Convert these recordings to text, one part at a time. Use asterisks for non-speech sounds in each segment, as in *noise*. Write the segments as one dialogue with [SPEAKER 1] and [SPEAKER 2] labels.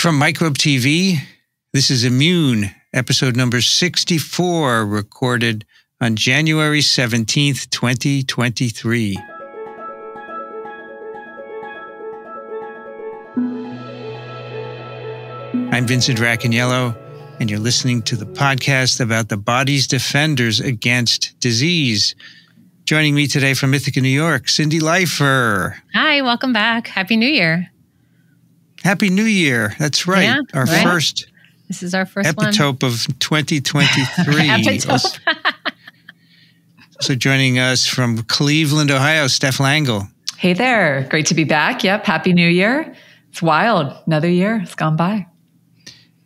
[SPEAKER 1] From Microbe TV, this is Immune, episode number 64, recorded on January 17th, 2023. I'm Vincent Racaniello, and you're listening to the podcast about the body's defenders against disease. Joining me today from Ithaca, New York, Cindy Leifer.
[SPEAKER 2] Hi, welcome back. Happy New Year.
[SPEAKER 1] Happy New Year. That's right.
[SPEAKER 2] Yeah,
[SPEAKER 1] our
[SPEAKER 2] right.
[SPEAKER 1] first
[SPEAKER 2] This is our first one.
[SPEAKER 1] epitope of *laughs* 2023.
[SPEAKER 2] Epitope. *laughs*
[SPEAKER 1] so joining us from Cleveland, Ohio, Steph Langle.
[SPEAKER 3] Hey there. Great to be back. Yep. Happy New Year. It's wild. Another year It's gone by.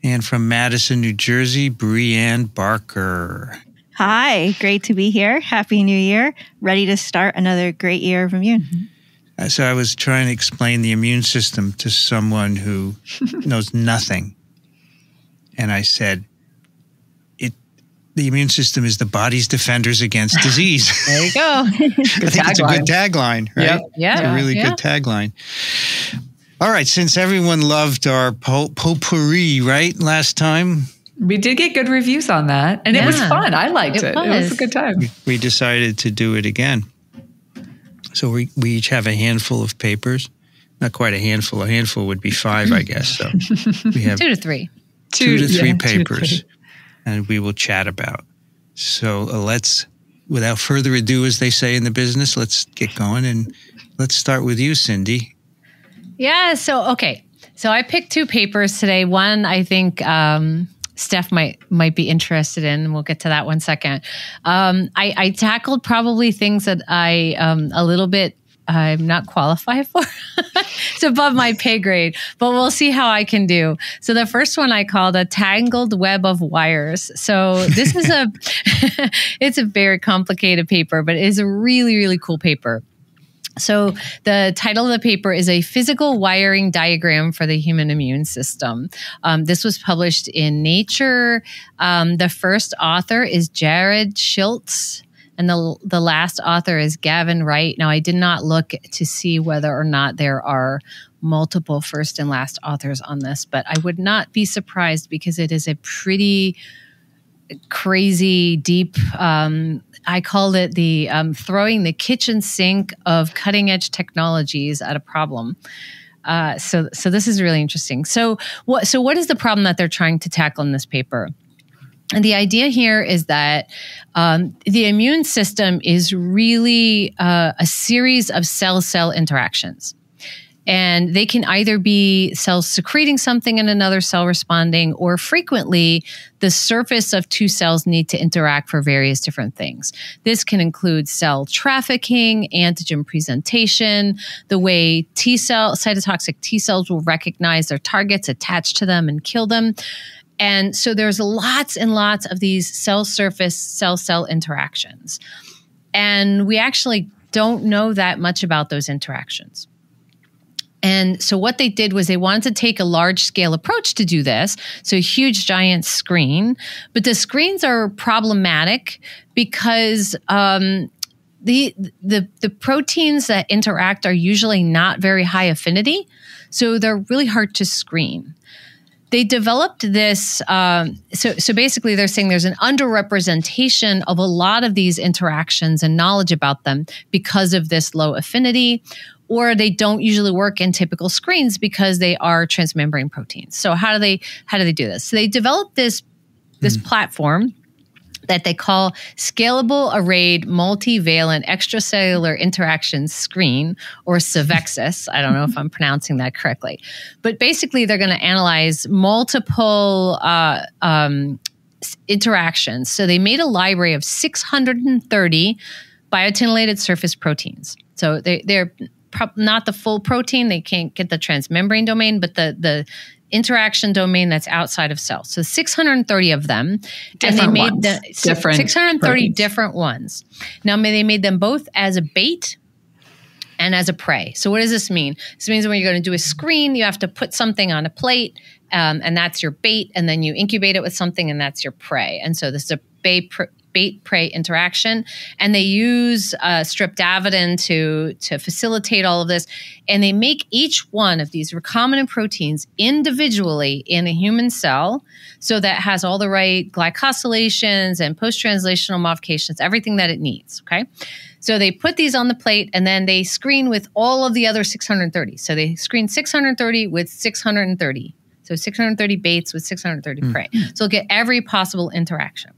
[SPEAKER 1] And from Madison, New Jersey, Breanne Barker.
[SPEAKER 4] Hi, great to be here. Happy New Year. Ready to start another great year of immune.
[SPEAKER 1] Uh, Uh, so I was trying to explain the immune system to someone who *laughs* knows nothing. And I said, it the immune system is the body's defenders against *laughs* disease.
[SPEAKER 2] There you go. *laughs*
[SPEAKER 1] I think it's a good tagline, right?
[SPEAKER 3] Yep.
[SPEAKER 2] Yeah.
[SPEAKER 1] It's a really
[SPEAKER 2] yeah.
[SPEAKER 1] good tagline. All right, since everyone loved our po- potpourri, right, last time,
[SPEAKER 3] We did get good reviews on that, and it was fun. I liked
[SPEAKER 2] It
[SPEAKER 3] it. It was a good time.
[SPEAKER 1] we decided to do it again. So we, we each have a handful of papers. Not quite a handful. A handful would be five, I guess. So we have *laughs*
[SPEAKER 2] Two to three.
[SPEAKER 1] two to three
[SPEAKER 3] yeah, two to
[SPEAKER 1] papers,
[SPEAKER 3] three.
[SPEAKER 1] and we will chat about. So uh, let's, without further ado, as they say in the business, let's get going and let's start with you, Cindy.
[SPEAKER 2] Yeah. So okay. So I picked two papers today. One I think um, Steph might might be interested in. We'll get to that one second. Um, I, I tackled probably things that I um, a little bit I'm not qualified *laughs* for. it's above my pay grade, but we'll see how I can do. So the first one I called a tangled web of wires. So this is a *laughs* it's a very complicated paper, but it is a really really cool paper. So, the title of the paper is A Physical Wiring Diagram for the Human Immune System. Um, this was published in Nature. Um, the first author is Jared Schiltz, and the, the last author is Gavin Wright. Now, I did not look to see whether or not there are multiple first and last authors on this, but I would not be surprised because it is a pretty crazy deep um, i called it the um, throwing the kitchen sink of cutting edge technologies at a problem. Uh, so so this is really interesting. So what so what is the problem that they're trying to tackle in this paper? And the idea here is that um, the immune system is really uh, a series of cell cell interactions and they can either be cells secreting something and another cell responding, or frequently the surface of two cells need to interact for various different things. This can include cell trafficking, antigen presentation, the way T cell, cytotoxic T cells will recognize their targets, attach to them, and kill them. And so there's lots and lots of these cell surface cell cell interactions. And we actually don't know that much about those interactions. And so what they did was they wanted to take a large scale approach to do this. So a huge giant screen, but the screens are problematic because um, the the the proteins that interact are usually not very high affinity, so they're really hard to screen. They developed this. Um, so so basically, they're saying there's an underrepresentation of a lot of these interactions and knowledge about them because of this low affinity or they don't usually work in typical screens because they are transmembrane proteins. So how do they how do they do this? So they developed this this platform that they call scalable arrayed multivalent extracellular interaction screen or CVEXIS. I don't know if *laughs* I'm pronouncing that correctly, but basically they're going to analyze multiple uh, um, interactions. So they made a library of 630 biotinylated surface proteins. So they, they're prob- not the full protein. They can't get the transmembrane domain, but the the interaction domain that's outside of cells. So 630 of them,
[SPEAKER 3] Different
[SPEAKER 2] and they made
[SPEAKER 3] ones.
[SPEAKER 2] the
[SPEAKER 3] Different
[SPEAKER 2] 630
[SPEAKER 3] proteins.
[SPEAKER 2] different ones. Now they made them both as a bait and as a prey. So what does this mean? This means when you're going to do a screen, you have to put something on a plate, um, and that's your bait, and then you incubate it with something, and that's your prey. And so this is a bait pr- bait prey interaction, and they use uh, streptavidin to to facilitate all of this. And they make each one of these recombinant proteins individually in a human cell, so that has all the right glycosylations and post translational modifications, everything that it needs. Okay. So they put these on the plate and then they screen with all of the other 630. So they screen 630 with 630. So 630 baits with 630 mm. prey. So get every possible interaction.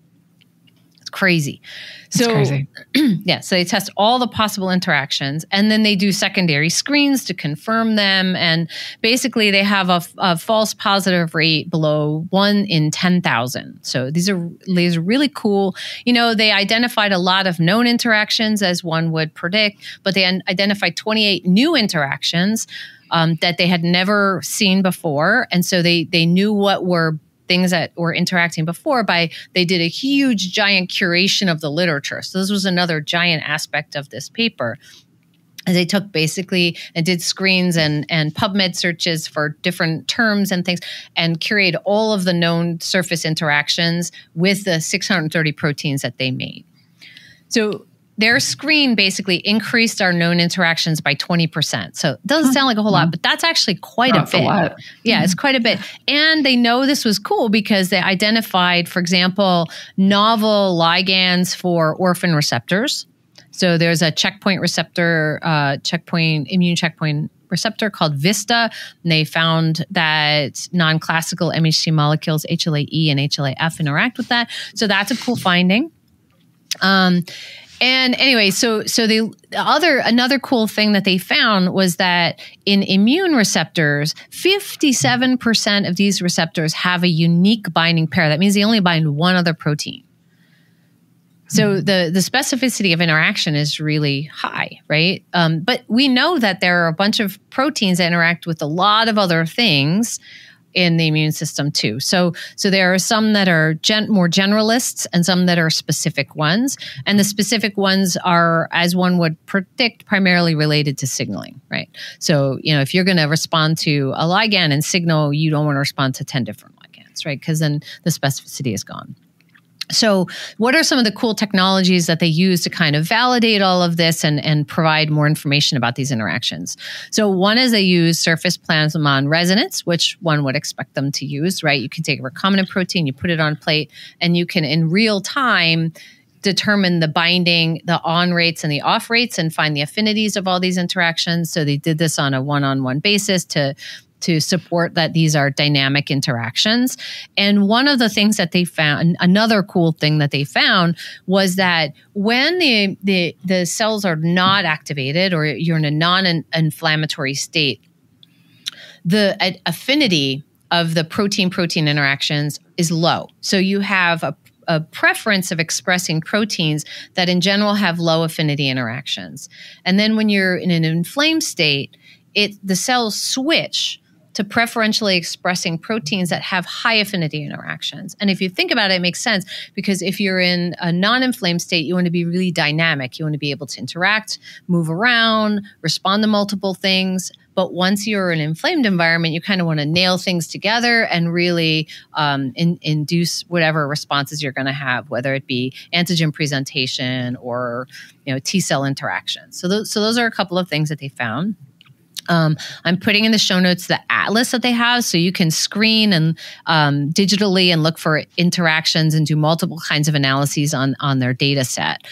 [SPEAKER 2] Crazy. So
[SPEAKER 3] crazy. *clears throat*
[SPEAKER 2] yeah, so they test all the possible interactions and then they do secondary screens to confirm them. And basically, they have a, a false positive rate below one in 10,000. So these are, these are really cool. You know, they identified a lot of known interactions as one would predict, but they identified 28 new interactions. Um, that they had never seen before, and so they they knew what were things that were interacting before by they did a huge giant curation of the literature so this was another giant aspect of this paper they took basically and did screens and and PubMed searches for different terms and things and curated all of the known surface interactions with the 630 proteins that they made. So their screen basically increased our known interactions by 20%. So it doesn't sound like a whole lot, but that's actually quite
[SPEAKER 3] that's
[SPEAKER 2] a bit.
[SPEAKER 3] A
[SPEAKER 2] yeah, it's quite a bit. And they know this was cool because they identified, for example, novel ligands for orphan receptors. So there's a checkpoint receptor, uh, checkpoint, immune checkpoint receptor called VISTA. And they found that non classical MHC molecules, HLA-E and HLA-F, interact with that. So that's a cool finding. Um, and anyway, so so the other another cool thing that they found was that in immune receptors, 57% of these receptors have a unique binding pair. That means they only bind one other protein. So mm-hmm. the the specificity of interaction is really high, right? Um, but we know that there are a bunch of proteins that interact with a lot of other things in the immune system too. So so there are some that are gen- more generalists and some that are specific ones, and the specific ones are, as one would predict, primarily related to signaling, right? So you know if you're going to respond to a ligand and signal, you don't want to respond to ten different ligands, right? Because then the specificity is gone. So, what are some of the cool technologies that they use to kind of validate all of this and, and provide more information about these interactions? So, one is they use surface plasmon resonance, which one would expect them to use, right? You can take a recombinant protein, you put it on a plate, and you can in real time determine the binding, the on rates and the off rates, and find the affinities of all these interactions. So, they did this on a one on one basis to to support that these are dynamic interactions. And one of the things that they found, another cool thing that they found was that when the the, the cells are not activated or you're in a non-inflammatory state, the affinity of the protein protein interactions is low. So you have a a preference of expressing proteins that in general have low affinity interactions. And then when you're in an inflamed state, it the cells switch to preferentially expressing proteins that have high affinity interactions. And if you think about it, it makes sense because if you're in a non inflamed state, you want to be really dynamic. You want to be able to interact, move around, respond to multiple things. But once you're in an inflamed environment, you kind of want to nail things together and really um, in, induce whatever responses you're going to have, whether it be antigen presentation or you know T cell interaction. So those, so those are a couple of things that they found. Um, I'm putting in the show notes the atlas that they have so you can screen and um, digitally and look for interactions and do multiple kinds of analyses on on their data set.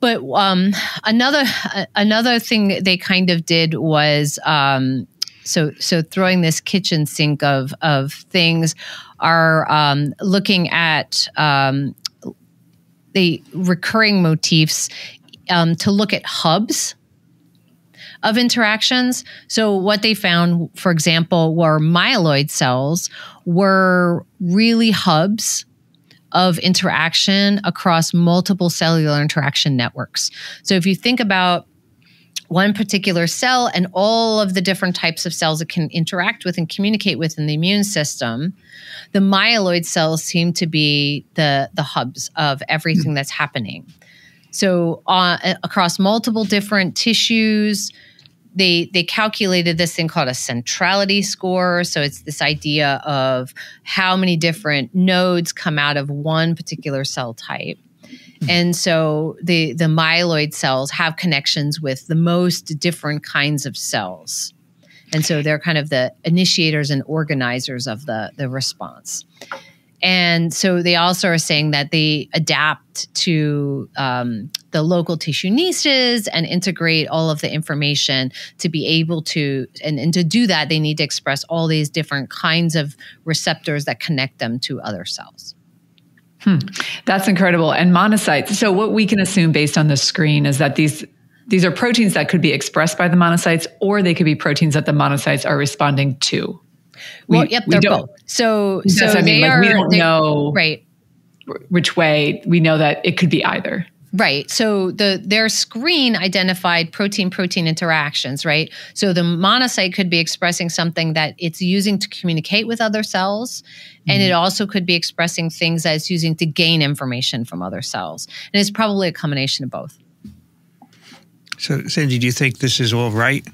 [SPEAKER 2] But um, another uh, another thing they kind of did was um, so so throwing this kitchen sink of of things are um, looking at um, the recurring motifs to look at hubs of interactions. So, what they found, for example, were myeloid cells were really hubs of interaction across multiple cellular interaction networks. So, if you think about one particular cell and all of the different types of cells it can interact with and communicate with in the immune system, the myeloid cells seem to be the, the hubs of everything that's happening. So, uh, across multiple different tissues, they they calculated this thing called a centrality score so it's this idea of how many different nodes come out of one particular cell type hmm. And so the the myeloid cells have connections with the most different kinds of cells. And so they're kind of the initiators and organizers of the the response. And so they also are saying that they adapt to um, the local tissue niches and integrate all of the information to be able to, and, and to do that, they need to express all these different kinds of receptors that connect them to other cells.
[SPEAKER 3] Hmm. That's incredible. And monocytes. So what we can assume based on the screen is that these these are proteins that could be expressed by the monocytes, or they could be proteins that the monocytes are responding to.
[SPEAKER 2] Well, we, yep, they're both. So, so
[SPEAKER 3] I
[SPEAKER 2] mean.
[SPEAKER 3] Like,
[SPEAKER 2] are,
[SPEAKER 3] we don't know
[SPEAKER 2] right
[SPEAKER 3] which way. We know that it could be either.
[SPEAKER 2] Right. So the their screen identified protein protein interactions, right? So the monocyte could be expressing something that it's using to communicate with other cells mm-hmm. and it mm-hmm. also could be expressing things that it's using to gain information from other cells. And it's probably a combination of both.
[SPEAKER 1] So Sandy, do you think this is all right?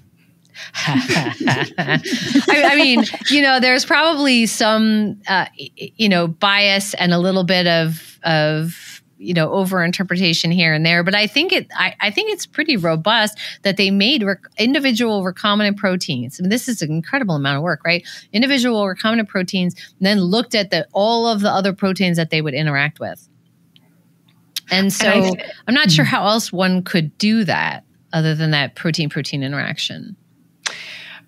[SPEAKER 1] *laughs*
[SPEAKER 2] I, I, mean, you know, there's probably some, uh, you know, bias and a little bit of of you know over interpretation here and there but i think it I, I think it's pretty robust that they made rec- individual recombinant proteins. And this is an incredible amount of work right? Individual recombinant proteins then looked at the all of the other proteins that they would interact with. And so and I, i'm not sure hmm. how else one could do that other than that protein protein interaction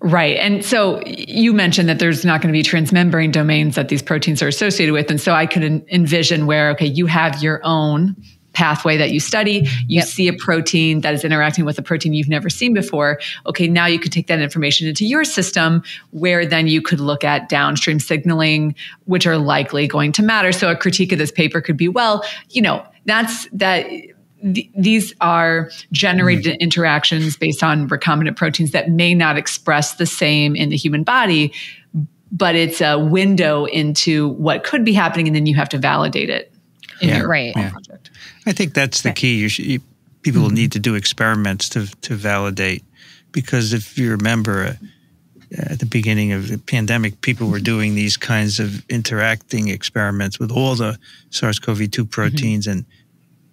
[SPEAKER 3] Right. And so you mentioned that there's not going to be transmembrane domains that these proteins are associated with. And so I could envision where, okay, you have your own pathway that you study, you yep. see a protein that is interacting with a protein you've never seen before. Okay, now you could take that information into your system where then you could look at downstream signaling, which are likely going to matter. So a critique of this paper could be, well, you know, that's that th- these are generated mm-hmm. interactions based on recombinant proteins that may not express the same in the human body, but it's a window into what could be happening, and then you have to validate it in yeah, your right. Yeah. project.
[SPEAKER 1] I think that's the okay. key. You should, you, people mm-hmm. will need to do experiments to to validate, because if you remember. Uh, at the beginning of the pandemic, people were doing these kinds of interacting experiments with all the SARS-CoV-2 mm-hmm. proteins, mm-hmm. and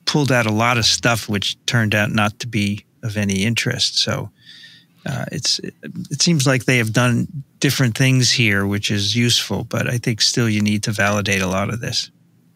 [SPEAKER 1] pulled out a lot of stuff which turned out not to be of any interest. So uh, it's it seems like they have done different things here, which is useful. But I think still you need to validate a lot of this.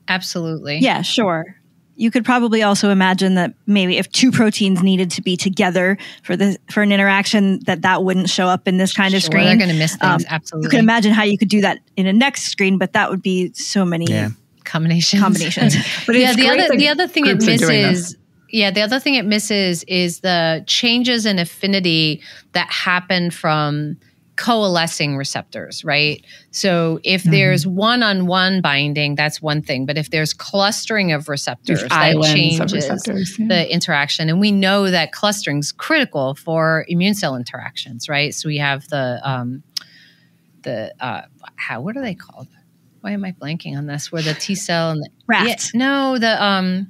[SPEAKER 2] Absolutely.
[SPEAKER 4] Yeah, sure. You could probably also imagine that maybe if two proteins needed to be together for the for an interaction, that that wouldn't show up in this kind
[SPEAKER 2] sure,
[SPEAKER 4] of screen.
[SPEAKER 2] They're going to miss things. Um, Absolutely.
[SPEAKER 4] You can imagine how you could do that in a next screen, but that would be so many yeah
[SPEAKER 2] combinations.
[SPEAKER 4] Combinations. *laughs*
[SPEAKER 2] but yeah, the other the other thing it misses yeah, the other thing it misses is the changes in affinity that happen from coalescing receptors, right? So if mm-hmm. there's one-on-one binding, that's one thing. But if there's clustering of receptors, that changes receptors, yeah. the interaction. And we know that clustering is critical for immune cell interactions, right? So we have the um, the uh, how what are they called? Why am I blanking on this? Where the T cell and the
[SPEAKER 4] raft?
[SPEAKER 2] Yeah, no, the um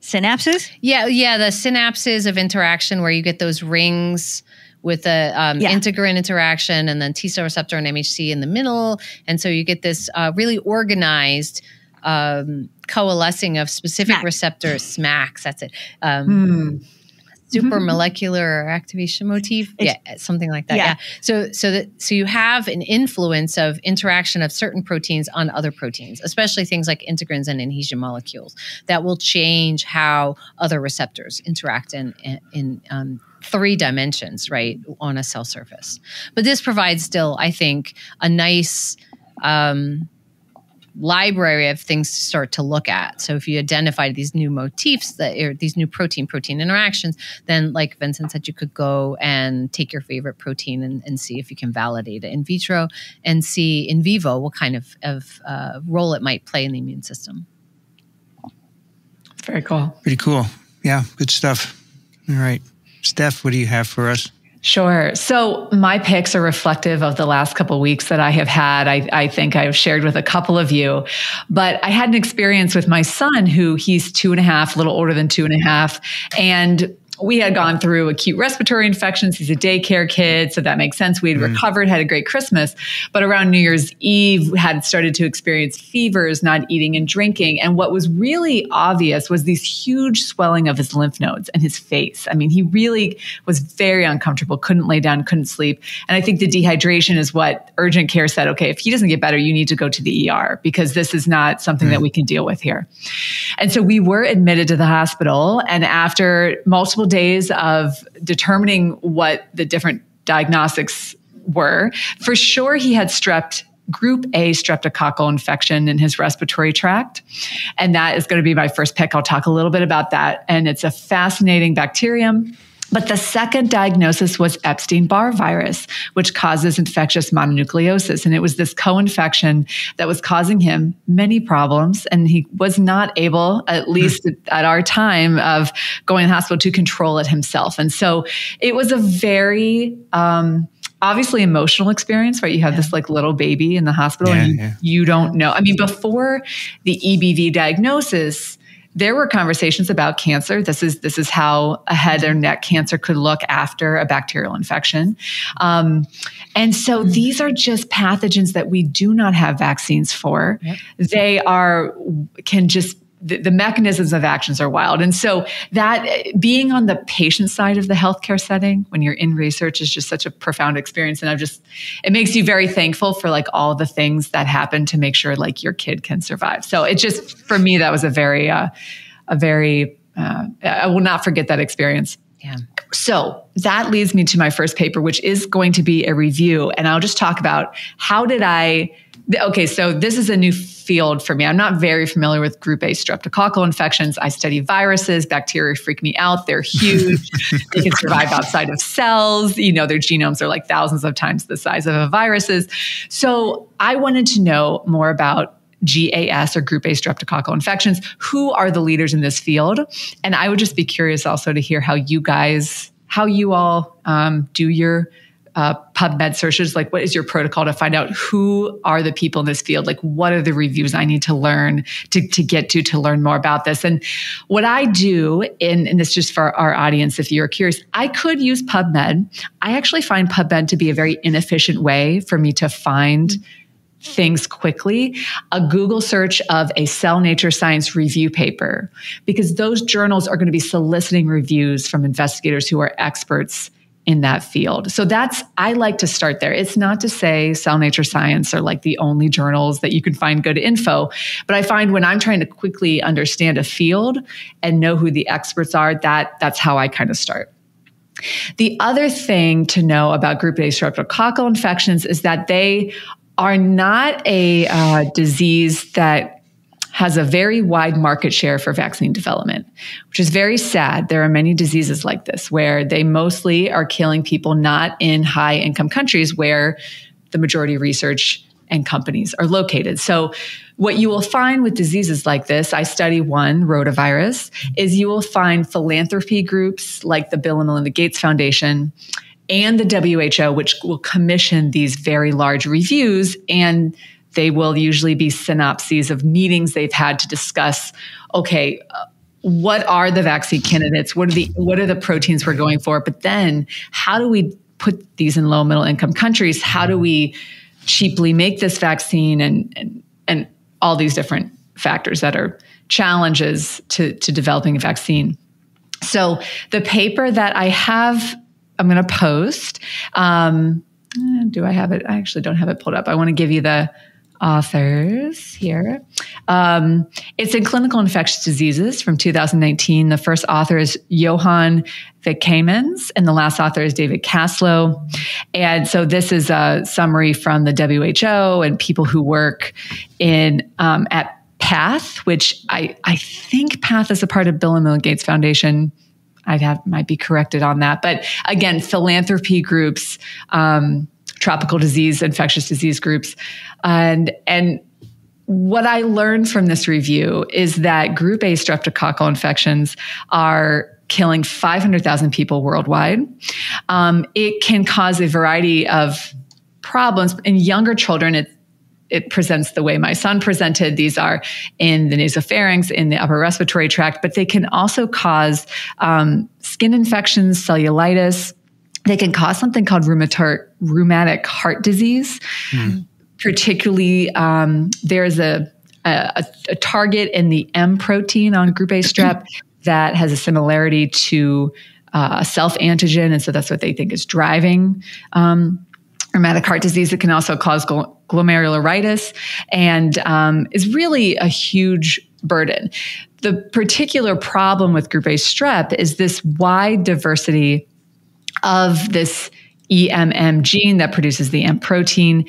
[SPEAKER 4] synapses.
[SPEAKER 2] Yeah, yeah, the synapses of interaction where you get those rings with the um, yeah. integrin interaction and then T cell receptor and MHC in the middle, and so you get this uh, really organized. Um, coalescing of specific SMAC. receptors, SMACs. That's it. Um, hmm super mm-hmm. molecular activation motif yeah something like that yeah. yeah, so so that so you have an influence of interaction of certain proteins on other proteins especially things like integrins and adhesion molecules that will change how other receptors interact in in, in um, three dimensions right on a cell surface but this provides still i think a nice um, library of things to start to look at. So if you identify these new motifs that or these new protein protein interactions, then like Vincent said, you could go and take your favorite protein and, and see if you can validate it in vitro and see in vivo what kind of, of uh, role it might play in the immune system.
[SPEAKER 3] Very cool.
[SPEAKER 1] Pretty cool. Yeah, good stuff. All right. Steph, what do you have for us?
[SPEAKER 3] Sure. So my picks are reflective of the last couple weeks that I have had. I, I, think I've shared with a couple of you, but I had an experience with my son who he's two and a half, a little older than two and a half. And we had gone through acute respiratory infections. He's a daycare kid, so that makes sense. We had mm. recovered, had a great Christmas, but around New Year's Eve had started to experience fevers, not eating and drinking. And what was really obvious was these huge swelling of his lymph nodes and his face. I mean, he really was very uncomfortable, couldn't lay down, couldn't sleep. And I think the dehydration is what urgent care said, okay, if he doesn't get better, you need to go to the ER because this is not something mm. that we can deal with here. And so we were admitted to the hospital and after multiple days of determining what the different diagnostics were. For sure, he had strep group A streptococcal infection in his respiratory tract. And that is going to be my first pick. I'll talk a little bit about that. And it's a fascinating bacterium but the second diagnosis was Epstein Barr virus, which causes infectious mononucleosis. And it was this co infection that was causing him many problems. And he was not able, at hmm. least at our time of going to the hospital, to control it himself. And so it was a very, um, obviously emotional experience, right? You have yeah. this like little baby in the hospital yeah, and you, yeah. you, don't know. I mean, before the EBV diagnosis, there were conversations about cancer. This is this is how a head or neck cancer could look after a bacterial infection, um, and so these are just pathogens that we do not have vaccines for. Yep. They are can just the, the, mechanisms of actions are wild. And so that being on the patient side of the healthcare setting when you're in research is just such a profound experience. And I've just, it makes you very thankful for like all the things that happen to make sure like your kid can survive. So it just, for me, that was a very, uh, a very, uh, I will not forget that experience.
[SPEAKER 2] Yeah.
[SPEAKER 3] So that leads me to my first paper, which is going to be a review. And I'll just talk about how did I Okay, so this is a new field for me. I'm not very familiar with group A streptococcal infections. I study viruses. Bacteria freak me out. They're huge. *laughs* they can survive outside of cells. You know, their genomes are like thousands of times the size of a virus's. So I wanted to know more about GAS or group A streptococcal infections. Who are the leaders in this field? And I would just be curious also to hear how you guys, how you all um, do your uh, PubMed searches? Like, what is your protocol to find out who are the people in this field? Like, what are the reviews I need to learn to, to get to to learn more about this? And what I do, in, and this just for our audience, if you're curious, I could use PubMed. I actually find PubMed to be a very inefficient way for me to find things quickly, a Google search of a Cell Nature Science review paper, because those journals are going to be soliciting reviews from investigators who are experts in that field. So that's, I like to start there. It's not to say Cell Nature Science are like the only journals that you can find good info, but I find when I'm trying to quickly understand a field and know who the experts are, that that's how I kind of start. The other thing to know about group A streptococcal infections is that they are not a uh, disease that has a very wide market share for vaccine development, which is very sad. There are many diseases like this where they mostly are killing people not in high income countries where the majority of research and companies are located. So what you will find with diseases like this, I study one, rotavirus, is you will find philanthropy groups like the Bill and Melinda Gates Foundation and the WHO, which will commission these very large reviews and they will usually be synopses of meetings they've had to discuss, okay, uh, what are the vaccine candidates? What are the what are the proteins we're going for? But then how do we put these in low middle income countries? How do we cheaply make this vaccine and and, and all these different factors that are challenges to, to developing a vaccine. So the paper that I have, I'm going to post. Um, do I have it? I actually don't have it pulled up. I want to give you the authors here. Um, it's in Clinical Infectious Diseases from 2019. The first author is Johan Viekemans, and the last author is David Caslow. And so this is a summary from the WHO and people who work in um, at PATH, which I, I think PATH is a part of Bill and Melinda Gates Foundation. Have might be corrected on that, but again, philanthropy groups. Um, tropical disease, infectious disease groups. And, and what I learned from this review is that group A streptococcal infections are killing 500,000 people worldwide. Um, it can cause a variety of problems. In younger children, it, it presents the way my son presented. These are in the nasopharynx, in the upper respiratory tract, but they can also cause um, skin infections, cellulitis. They can cause something called rheumatic heart disease. Mm. Particularly, um, there's a, a, a target in the M protein on group A strep *clears throat* that has a similarity to uh, a self antigen. And so that's what they think is driving um, rheumatic heart disease. It can also cause gl- glomerularitis and um, is really a huge burden. The particular problem with group A strep is this wide diversity of this EMM gene that produces the M protein.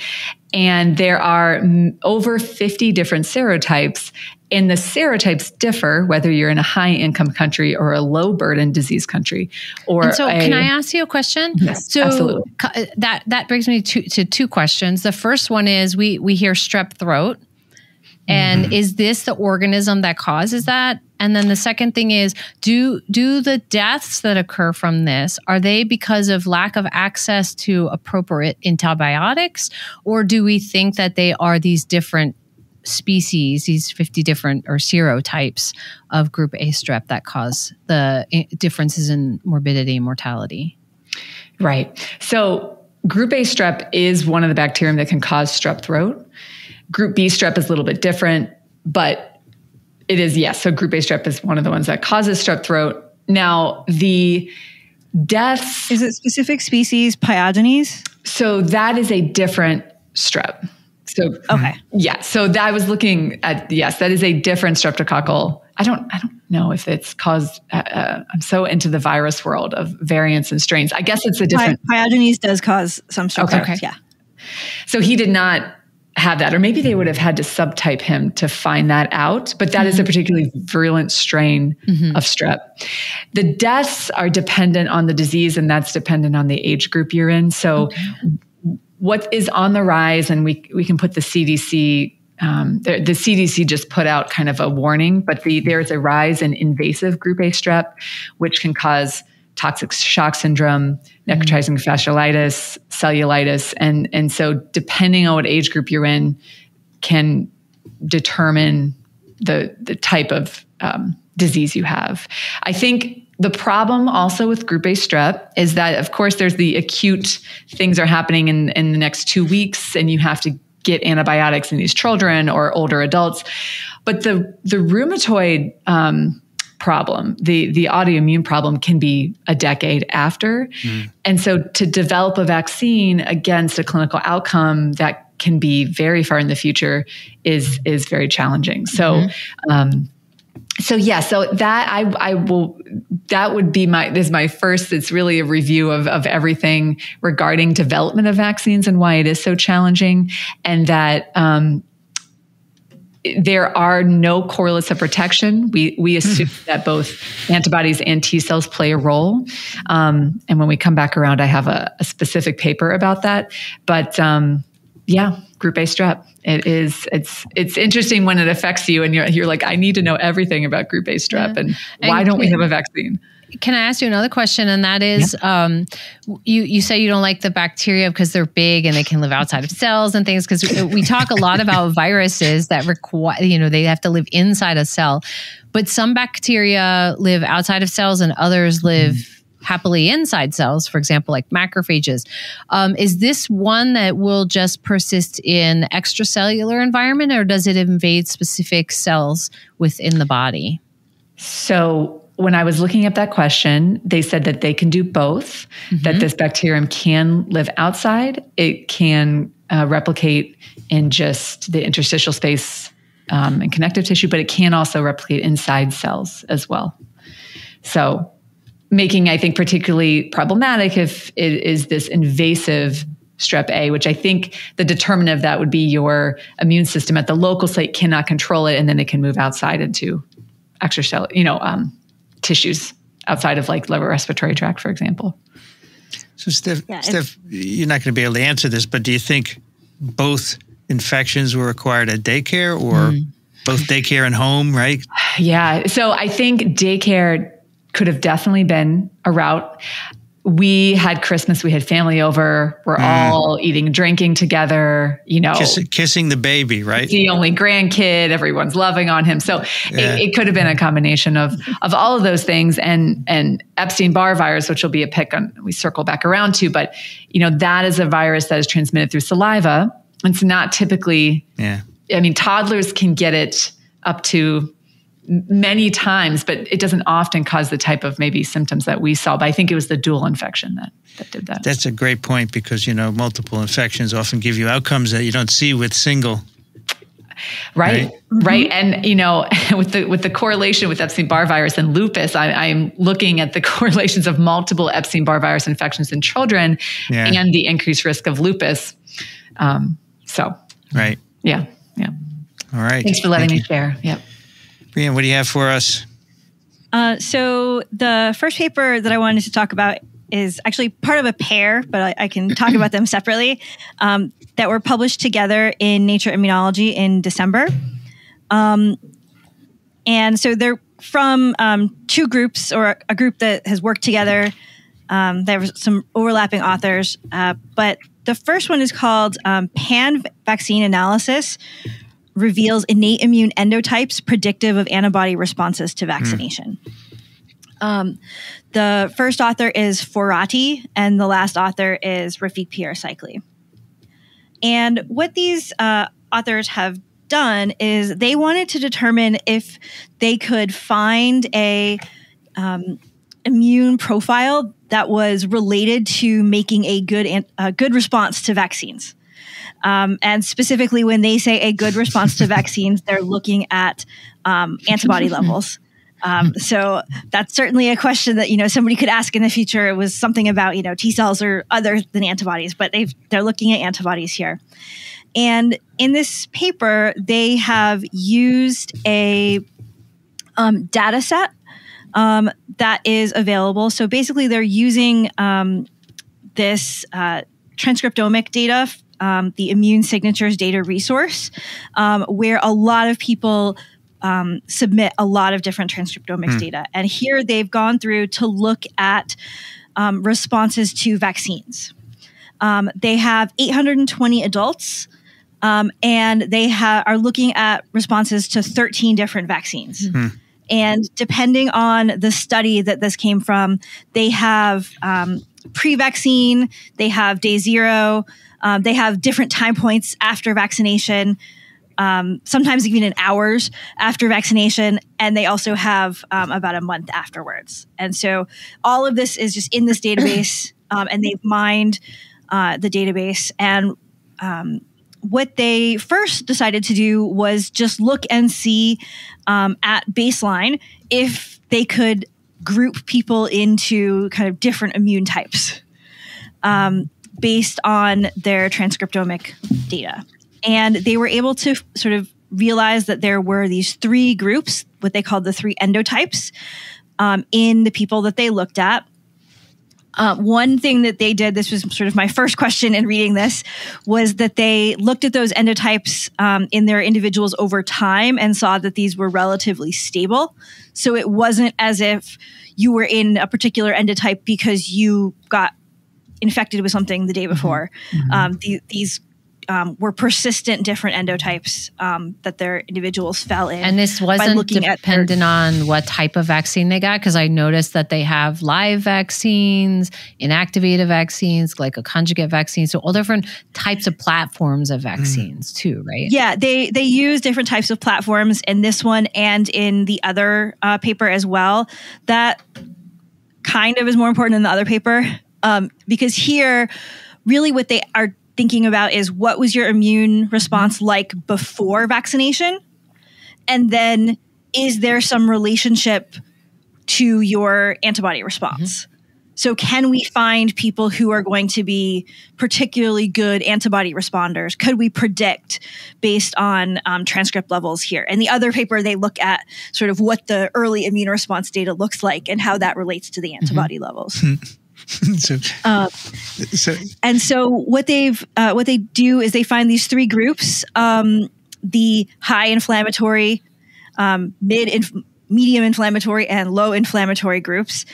[SPEAKER 3] And there are over 50 different serotypes. And the serotypes differ whether you're in a high income country or a low burden disease country. Or
[SPEAKER 2] and so,
[SPEAKER 3] a,
[SPEAKER 2] can I ask you a question?
[SPEAKER 3] Yes,
[SPEAKER 2] so
[SPEAKER 3] absolutely.
[SPEAKER 2] Uh, that that brings me to, to two questions. The first one is we we hear strep throat, and mm-hmm. is this the organism that causes that? And then the second thing is do do the deaths that occur from this are they because of lack of access to appropriate antibiotics or do we think that they are these different species, these 50 different or serotypes of group A strep that cause the differences in morbidity and mortality?
[SPEAKER 3] Right. So group A strep is one of the bacterium that can cause strep throat. Group B strep is a little bit different, but it is, yes. So group A strep is one of the ones that causes strep throat. Now, the deaths.
[SPEAKER 4] Is it specific species, Pyogenes?
[SPEAKER 3] So that is a different strep. So
[SPEAKER 4] okay,
[SPEAKER 3] yeah. So that I was looking at yes, that is a different streptococcal. I don't I don't know if it's caused. Uh, uh, I'm so into the virus world of variants and strains. I guess it's a different.
[SPEAKER 4] Pyogenes does cause some strep. Okay. Yeah.
[SPEAKER 3] So he did not have that, or maybe they would have had to subtype him to find that out. But that mm-hmm. is a mm-hmm. particularly virulent strain mm-hmm. of strep. The deaths are dependent on the disease, and that's dependent on the age group you're in. So, okay. what is on the rise, and we we can put the CDC. Um, the, the, CDC just put out kind of a warning, but the, there's a rise in invasive group A strep, which can cause toxic shock syndrome, necrotizing mm-hmm. fasciitis, cellulitis. And, and so, depending on what age group you're in, can determine the, the type of um, disease you have. I think the problem also with group A strep is that, of course, there's the acute things are happening in, in the next two weeks, and you have to get antibiotics in these children or older adults. But the the rheumatoid um, problem. The the autoimmune problem can be a decade after. Mm. And so to develop a vaccine against a clinical outcome that can be very far in the future is is very challenging. So mm-hmm. um, so yeah, so that I I will that would be my this is my first. It's really a review of of everything regarding development of vaccines and why it is so challenging, and that um, there are no correlates of protection. We we assume mm. that both antibodies and T cells play a role. Um, and when we come back around, I have a, a specific paper about that. But um, yeah, group A strep. It is. It's it's interesting when it affects you, and you're you're like, I need to know everything about group A strep, yeah. and why and don't we have a vaccine?
[SPEAKER 2] Can I ask you another question? And that is, yeah. um, you you say you don't like the bacteria because they're big and they can live outside of cells and things. Because we, we talk a lot about *laughs* viruses that require, you know, they have to live inside a cell, but some bacteria live outside of cells and others live. Mm. Happily inside cells, for example, like macrophages. Um, is this one that will just persist in extracellular environment, or does it invade specific cells within the body?
[SPEAKER 3] So when I was looking up that question, they said that they can do both, mm-hmm. that this bacterium can live outside, it can uh, replicate in just the interstitial space um, and connective tissue, but it can also replicate inside cells as well. So, making, I think, particularly problematic if it is this invasive strep A, which I think the determinant of that would be your immune system at the local site cannot control it, and then it can move outside into extracellular, you know, um, tissues outside of like lower respiratory tract, for example.
[SPEAKER 1] So, Steph, yeah, Steph you're not going to be able to answer this, but do you think both infections were acquired at daycare or mm. both daycare and home, right? *sighs*
[SPEAKER 3] Yeah. So I think daycare could have definitely been a route. We had Christmas, we had family over, we're
[SPEAKER 1] Mm.
[SPEAKER 3] all eating, drinking together, you know.
[SPEAKER 1] Kiss, kissing the baby, right?
[SPEAKER 3] the only grandkid, everyone's loving on him. So
[SPEAKER 1] Yeah.
[SPEAKER 3] it, it could have been a combination of of all of those things and and Epstein Barr virus, which will be a pick on we circle back around to, but you know, that is a virus that is transmitted through saliva. It's not typically
[SPEAKER 1] Yeah.
[SPEAKER 3] I mean, toddlers can get it up to many times, but it doesn't often cause the type of maybe symptoms that we saw. But I think it was the dual infection that, that did that.
[SPEAKER 1] That's a great point because, you know, multiple infections often give you outcomes that you don't see with single.
[SPEAKER 3] right,
[SPEAKER 1] Right.
[SPEAKER 3] right, and you know, *laughs* with the with the correlation with Epstein Barr virus and lupus, I, I'm looking at the *laughs* correlations of multiple Epstein Barr virus infections in children
[SPEAKER 1] Yeah.
[SPEAKER 3] and the increased risk of lupus. Um, so,
[SPEAKER 1] Right.
[SPEAKER 3] yeah, yeah.
[SPEAKER 1] All right.
[SPEAKER 3] Thanks for letting
[SPEAKER 1] Thank
[SPEAKER 3] me
[SPEAKER 1] you.
[SPEAKER 3] share. Yep.
[SPEAKER 1] Brian, what do you have for us?
[SPEAKER 4] Uh, so the first paper that I wanted to talk about is actually part of a pair, but I, I can talk about them separately. Um, that were published together in Nature Immunology in December. Um, and so they're from um, two groups, or a group that has worked together. Um, there were some overlapping authors, uh, but the first one is called um, Pan Vaccine Analysis reveals innate immune endotypes predictive of antibody responses to vaccination. Um, the first author is Forati, and the last author is Rafik Piercycli. And what these uh, authors have done is they wanted to determine if they could find a um, immune profile that was related to making a good an- a good response to vaccines. Um, and specifically, when they say a good response to vaccines, they're looking at um, antibody levels. Um, so that's certainly a question that you know somebody could ask in the future. It was something about you know T cells or other than antibodies, but they've, they're looking at antibodies here. And in this paper, they have used a um, data set um, that is available. So basically, they're using um, this uh, transcriptomic data, um, the immune signatures data resource, um, where a lot of people um, submit a lot of different transcriptomics data. And here they've gone through to look at um, responses to vaccines. Um, they have 820 adults. Um, and they ha- are looking at responses to 13 different vaccines. And depending on the study that this came from, they have um, pre vaccine, they have day zero, um, they have different time points after vaccination, um, sometimes even in hours after vaccination. And they also have um, about a month afterwards. And so all of this is just in this database, *coughs* um, and they've mined uh, the database. And um, what they first decided to do was just look and see um, at baseline if they could group people into kind of different immune types um, based on their transcriptomic data. And they were able to sort of realize that there were these three groups, what they called the three endotypes, um, in the people that they looked at. Uh, one thing that they did, this was sort of my first question in reading this, was that they looked at those endotypes um, in their individuals over time and saw that these were relatively stable. So it wasn't as if you were in a particular endotype because you got infected with something the day before. Um, the, these um, were persistent different endotypes um, that their individuals fell in.
[SPEAKER 2] And this wasn't
[SPEAKER 4] looking at their-
[SPEAKER 2] dependent on what type of vaccine they got, because I noticed that they have live vaccines, inactivated vaccines, glycoconjugate vaccines, so all different types of platforms of vaccines too, right?
[SPEAKER 4] Yeah, they they use different types of platforms in this one and in the other uh, paper as well. That kind of is more important than the other paper um, because here, really, what they are thinking about is what was your immune response like before vaccination, and then is there some relationship to your antibody response? Mm-hmm. So, can we find people who are going to be particularly good antibody responders? Could we predict based on um, transcript levels here? And the other paper, they look at sort of what the early immune response data looks like and how that relates to the mm-hmm. antibody levels. Hmm. *laughs*
[SPEAKER 1] so,
[SPEAKER 4] Uh,
[SPEAKER 1] so,
[SPEAKER 4] and so what they've uh, what they do is they find these three groups: um, the high inflammatory, um, mid inf- medium inflammatory and low inflammatory groups.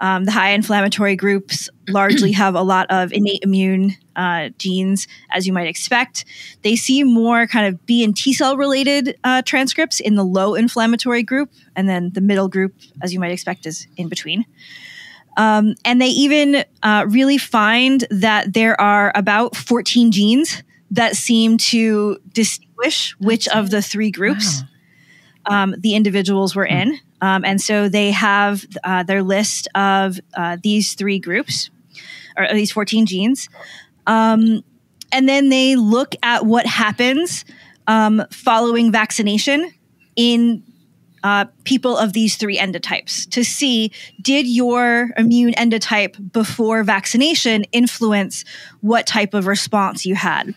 [SPEAKER 4] Um, the high inflammatory groups *clears throat* largely have a lot of innate immune uh, genes, as you might expect. They see more kind of B and T cell related uh, transcripts in the low inflammatory group, and then the middle group, as you might expect, is in between. Um, and they even uh, really find that there are about 14 genes that seem to distinguish which of the three groups wow. um, the individuals were in. Um, and so they have uh, their list of uh, these three groups, or these 14 genes. Um, and then they look at what happens um, following vaccination in uh, people of these three endotypes to see did your immune endotype before vaccination influence what type of response you had.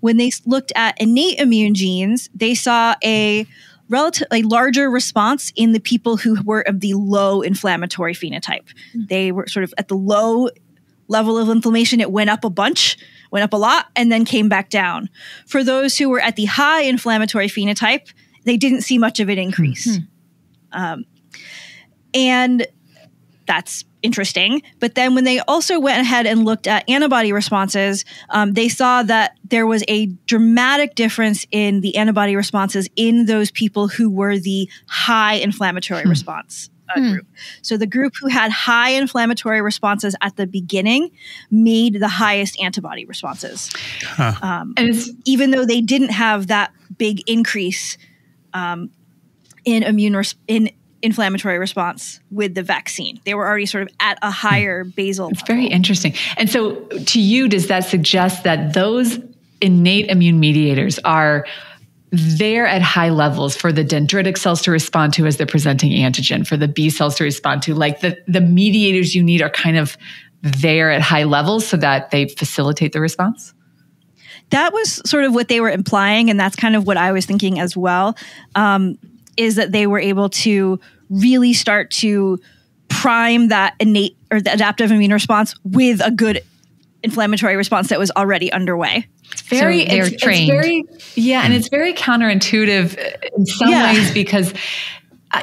[SPEAKER 4] When they looked at innate immune genes, they saw a relatively larger response in the people who were of the low inflammatory phenotype. They were sort of at the low level of inflammation, it went up a bunch, went up a lot, and then came back down. For those who were at the high inflammatory phenotype, they didn't see much of an increase. Mm-hmm. Um, and that's interesting. But then when they also went ahead and looked at antibody responses, um, they saw that there was a dramatic difference in the antibody responses in those people who were the high inflammatory hmm. response. Uh, hmm. Group. So the group who had high inflammatory responses at the beginning made the highest antibody responses, huh. um, and even though they didn't have that big increase um, in immune res- in inflammatory response with the vaccine. They were already sort of at a higher basal.
[SPEAKER 3] It's level. very interesting. And so, to you, does that suggest that those innate immune mediators are there at high levels for the dendritic cells to respond to as the presenting antigen, for the B cells to respond to? Like the, the mediators you need are kind of there at high levels so that they facilitate the response?
[SPEAKER 4] That was sort of what they were implying, and that's kind of what I was thinking as well. Um, is that they were able to really start to prime that innate or the adaptive immune response with a good inflammatory response that was already underway.
[SPEAKER 3] It's very, so they're it's, trained. It's very, yeah, and it's very counterintuitive in some yeah. ways because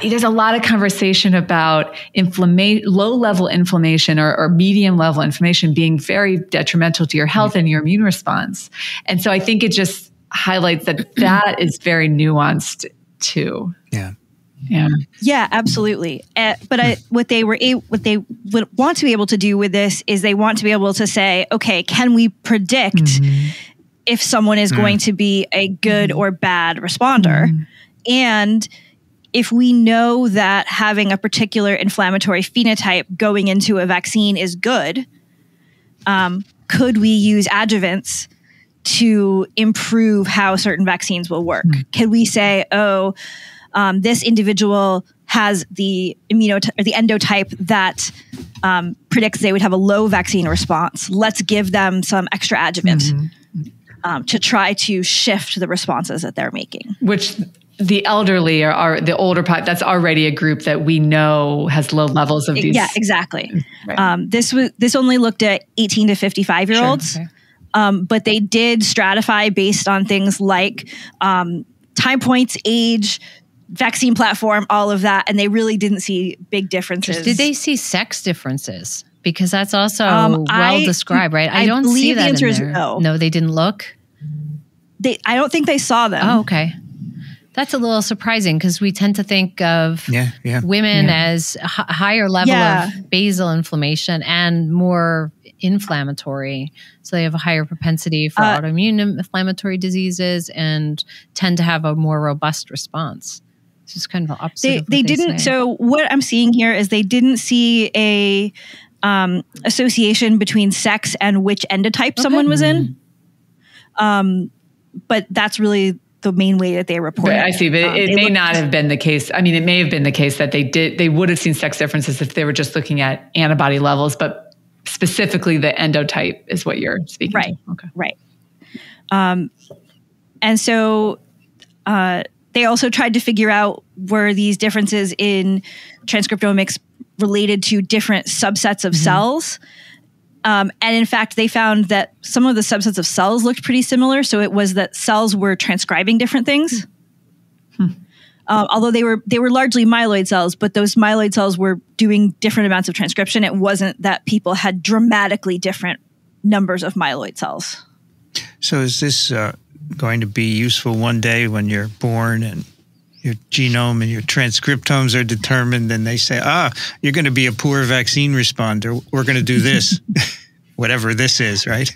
[SPEAKER 3] there's a lot of conversation about inflammation, low level inflammation or, or, medium level inflammation being very detrimental to your health and your immune response. And so I think it just highlights that *clears throat* that is very nuanced too.
[SPEAKER 1] Yeah.
[SPEAKER 3] Yeah.
[SPEAKER 4] Yeah, absolutely. Uh, but I, what they were able, what they would want to be able to do with this is they want to be able to say, okay, can we predict mm-hmm. if someone is mm-hmm. going to be a good mm-hmm. or bad responder? Mm-hmm. And if we know that having a particular inflammatory phenotype going into a vaccine is good, um, could we use adjuvants to improve how certain vaccines will work? Mm. Can we say, oh, um, this individual has the immuno or the endotype that um, predicts they would have a low vaccine response. Let's give them some extra adjuvant mm-hmm. um, to try to shift the responses that they're making.
[SPEAKER 3] Which the elderly are, are the older part. That's already a group that we know has low levels of these.
[SPEAKER 4] Yeah, exactly. Right. Um, this was this only looked at 18 to 55 year olds. Sure, okay. Um, but they did stratify based on things like um, time points, age, vaccine platform, all of that, and they really didn't see big differences.
[SPEAKER 2] Did they see sex differences? Because that's also um, well I, described, right? I, I don't see that. The answer is no. No, they didn't look.
[SPEAKER 4] They, I don't think they saw them.
[SPEAKER 2] Oh, okay. That's a little surprising because we tend to think of
[SPEAKER 1] yeah, yeah,
[SPEAKER 2] women
[SPEAKER 1] yeah.
[SPEAKER 2] as h- higher level yeah. of basal inflammation and more inflammatory. So they have a higher propensity for uh, autoimmune inflammatory diseases and tend to have a more robust response. It's just kind of the opposite.
[SPEAKER 4] They, they, they didn't. Say. So what I'm seeing here is they didn't see a um, association between sex and which endotype okay. someone was in. Mm-hmm. Um, but that's really the main way that they report.
[SPEAKER 3] I see, but um, it may not have been the case. I mean, it may have been the case that they did. They would have seen sex differences if they were just looking at antibody levels, but specifically the endotype is what you're speaking.
[SPEAKER 4] Right.
[SPEAKER 3] To. Okay.
[SPEAKER 4] Right. Um, and so uh, they also tried to figure out were these differences in transcriptomics related to different subsets of mm-hmm. cells. Um, and in fact, they found that some of the subsets of cells looked pretty similar. So it was that cells were transcribing different things. Hmm. uh, although they were they were largely myeloid cells, but those myeloid cells were doing different amounts of transcription. It wasn't that people had dramatically different numbers of myeloid cells.
[SPEAKER 1] So is this uh, going to be useful one day when you're born and your genome and your transcriptomes are determined and they say, ah, you're going to be a poor vaccine responder. We're going to do this, *laughs* whatever this is, right?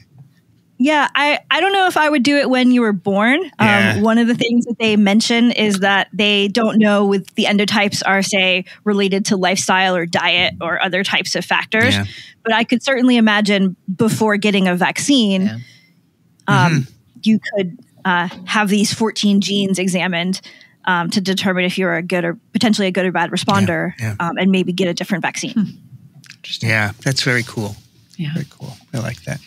[SPEAKER 4] Yeah, I, I don't know if I would do it when you were born.
[SPEAKER 1] Yeah.
[SPEAKER 4] Um, one of the things that they mention is that they don't know with the endotypes are, say, related to lifestyle or diet or other types of factors.
[SPEAKER 1] Yeah.
[SPEAKER 4] But I could certainly imagine before getting a vaccine,
[SPEAKER 2] Yeah.
[SPEAKER 4] um,
[SPEAKER 1] Mm-hmm.
[SPEAKER 4] you could uh, have these 14 genes examined um, to determine if you're a good or potentially a good or bad responder
[SPEAKER 1] Yeah,
[SPEAKER 4] Um, and maybe get a different vaccine.
[SPEAKER 1] Yeah, that's very cool.
[SPEAKER 3] Yeah.
[SPEAKER 1] Very cool. I like that.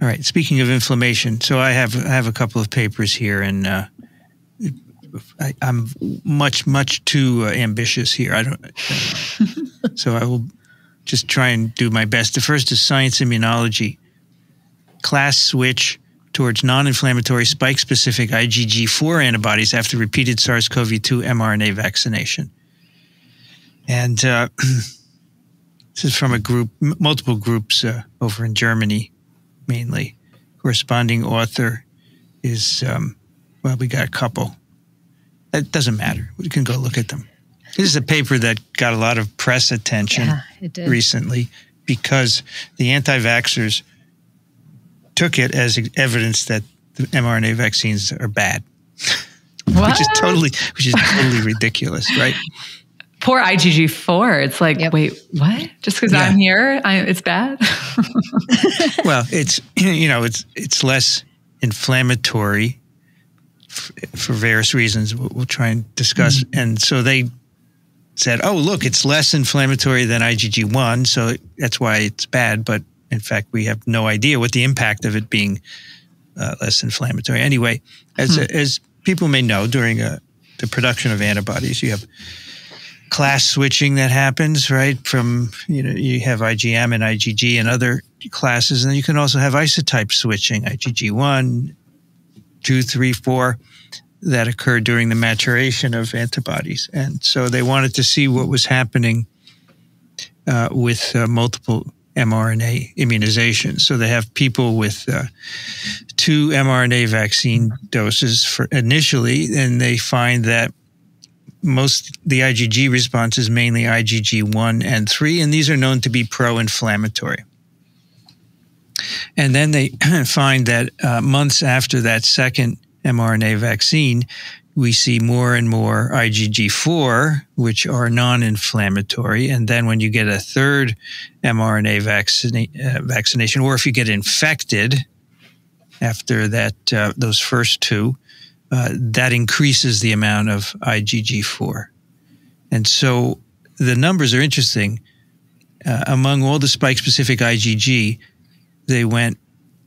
[SPEAKER 1] All right. Speaking of inflammation, so I have I have a couple of papers here, and uh, I, I'm much much too uh, ambitious here. I don't. *laughs* so I will just try and do my best. The first is science immunology, class switch towards non-inflammatory spike-specific IgG4 antibodies after repeated SARS-CoV-2 mRNA vaccination, and. Uh, *clears throat* This is from a group, m- multiple groups uh, over in Germany, mainly. Corresponding author is, um, well, we got a couple. It doesn't matter. We can go look at them. This is a paper that got a lot of press attention
[SPEAKER 2] Yeah,
[SPEAKER 1] recently because the anti vaxxers took it as e- evidence that the mRNA vaccines are bad,
[SPEAKER 2] What?
[SPEAKER 1] which is totally, which is totally ridiculous, right?
[SPEAKER 3] Poor IgG4. It's like,
[SPEAKER 2] Yep.
[SPEAKER 3] wait, what? Just because
[SPEAKER 1] Yeah.
[SPEAKER 3] I'm here, I, it's bad? *laughs*
[SPEAKER 1] well, it's you know it's it's less inflammatory f- for various reasons. We'll, we'll try and discuss. Mm-hmm. And so they said, "Oh, look, it's less inflammatory than IgG one, so that's why it's bad." But in fact, we have no idea what the impact of it being uh, less inflammatory. Anyway, as as people may know, during a, the production of antibodies, you have class switching that happens, right? From you know, you have IgM and IgG and other classes, and then you can also have isotype switching, IgG one, two, three, four, that occur during the maturation of antibodies. And so they wanted to see what was happening uh, with uh, multiple mRNA immunization. So they have people with uh, two mRNA vaccine doses for initially, and they find that most the IgG response is mainly IgG one and three, and these are known to be pro-inflammatory. And then they *clears throat* find that uh, months after that second mRNA vaccine, we see more and more IgG4, which are non-inflammatory. And then when you get a third mRNA vaccina- uh, vaccination, or if you get infected after that, uh, those first two, uh, that increases the amount of IgG4. And so the numbers are interesting. Uh, among all the spike specific IgG, they went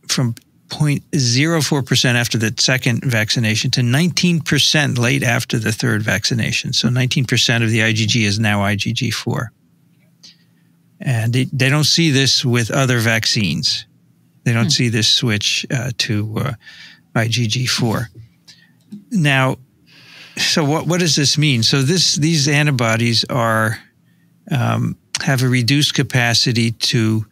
[SPEAKER 1] from 0.04% after the second vaccination to 19% late after the third vaccination. So 19% of the IgG is now IgG4. And they, they don't see this with other vaccines. They don't see this switch uh, to uh, IgG4. Now, so what, what does this mean? So this these antibodies are um, have a reduced capacity to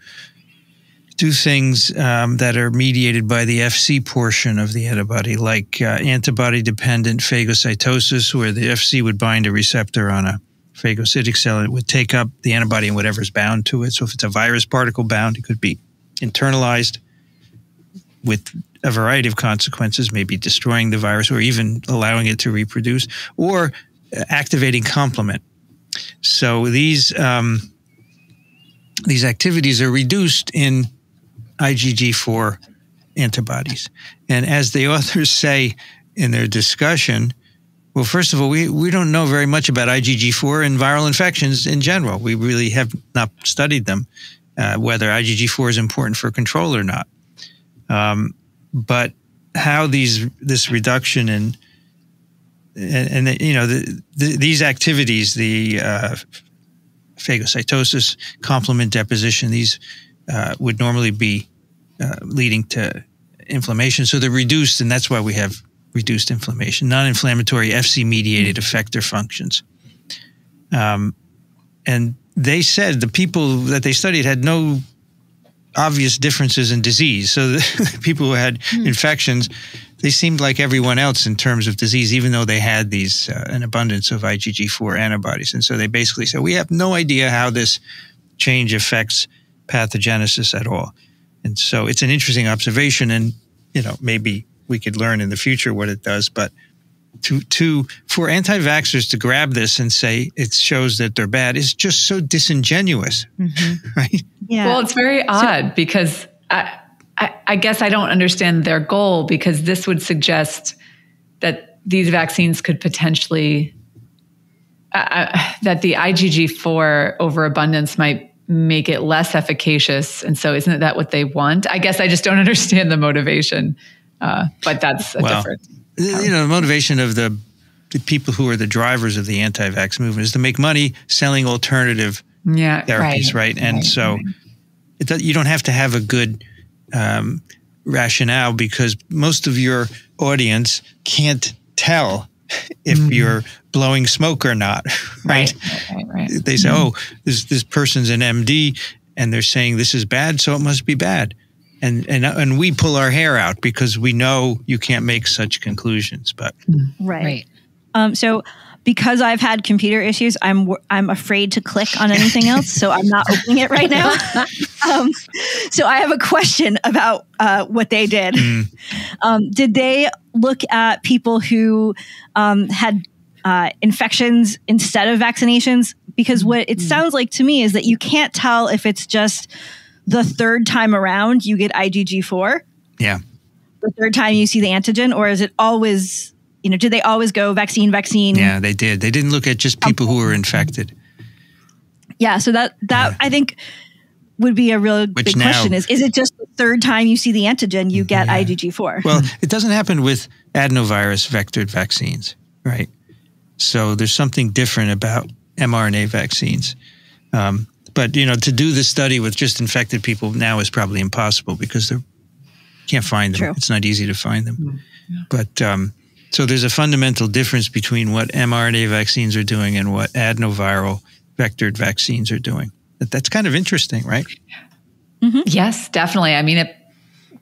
[SPEAKER 1] do things um, that are mediated by the FC portion of the antibody, like uh, antibody dependent phagocytosis, where the FC would bind a receptor on a phagocytic cell and it would take up the antibody and whatever's bound to it. So if it's a virus particle bound, it could be internalized with a variety of consequences, maybe destroying the virus or even allowing it to reproduce, or uh, activating complement. So these um, these activities are reduced in IgG4 antibodies, and as the *laughs* authors say in their discussion, well, first of all, we, we don't know very much about IgG4 and viral infections in general. We really have not studied them, uh, whether IgG4 is important for control or not. Um, but how these this reduction in and, and you know the, the, these activities, the uh, phagocytosis, complement deposition, these uh, would normally be uh, leading to inflammation. So they're reduced, and that's why we have reduced inflammation, non-inflammatory FC-mediated effector functions. Um, and they said the people that they studied had no obvious differences in disease. So the *laughs* people who had mm. infections, they seemed like everyone else in terms of disease, even though they had these uh, an abundance of IgG4 antibodies. And so they basically said, we have no idea how this change affects pathogenesis at all. And so it's an interesting observation, and you know maybe we could learn in the future what it does, but to to for anti-vaxxers to grab this and say it shows that they're bad is just so disingenuous, mm-hmm. *laughs* right?
[SPEAKER 3] Yeah. Well, it's very odd so, because I, I, I guess I don't understand their goal because this would suggest that these vaccines could potentially uh, uh that the IgG4 overabundance might make it less efficacious. And so, isn't that what they want? I guess I just don't *laughs* understand the motivation. Uh, but that's a well, different
[SPEAKER 1] you know, the motivation of the, the people who are the drivers of the anti-vax movement is to make money selling alternative yeah, therapies, right? right? And right, so right. It, you don't have to have a good um, rationale because most of your audience can't tell if mm-hmm. you're blowing smoke or not, *laughs* right? right, right they say, mm-hmm. "Oh, this this person's an MD, and they're saying this is bad, so it must be bad." and and and we pull our hair out because we know you can't make such conclusions. But
[SPEAKER 4] right. right. Um, so because I've had computer issues, I'm I'm afraid to click on anything else, so I'm not opening it right now. *laughs* Um, so I have a question about uh, what they did. Mm. Um, did they look at people who um, had uh, infections instead of vaccinations? Because what it mm. sounds like to me is that you can't tell if it's just the third time around you get IgG4?
[SPEAKER 1] Yeah.
[SPEAKER 4] The third time you see the antigen, or is it always, you know, did they always go vaccine, vaccine?
[SPEAKER 1] Yeah, they did. They didn't look at just people who were infected.
[SPEAKER 4] Yeah, so that that yeah. I think would be a real Which big now, question is is it just the third time you see the antigen you get yeah. IgG4?
[SPEAKER 1] Well, it doesn't happen with adenovirus vectored vaccines, right? So there's something different about mRNA vaccines. Um, but you know, to do this study with just infected people now is probably impossible because they can't find them. True. It's not easy to find them. Yeah. But um, so there's a fundamental difference between what mRNA vaccines are doing and what adenoviral vectored vaccines are doing. That's kind of interesting, right?
[SPEAKER 3] Mm-hmm. Yes, definitely. I mean, it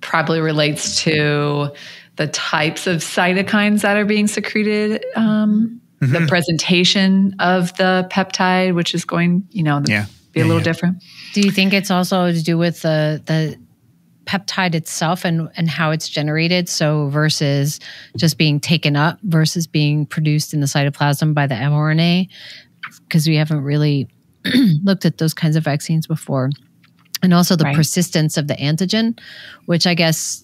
[SPEAKER 3] probably relates to the types of cytokines that are being secreted um, Mm-hmm. the presentation of the peptide, which is going, you know, the, yeah be yeah, a little yeah. different.
[SPEAKER 2] Do you think it's also to do with the the peptide itself and and how it's generated? So versus just being taken up versus being produced in the cytoplasm by the mRNA, because we haven't really *clears throat* looked at those kinds of vaccines before. And also the right. persistence of the antigen, which I guess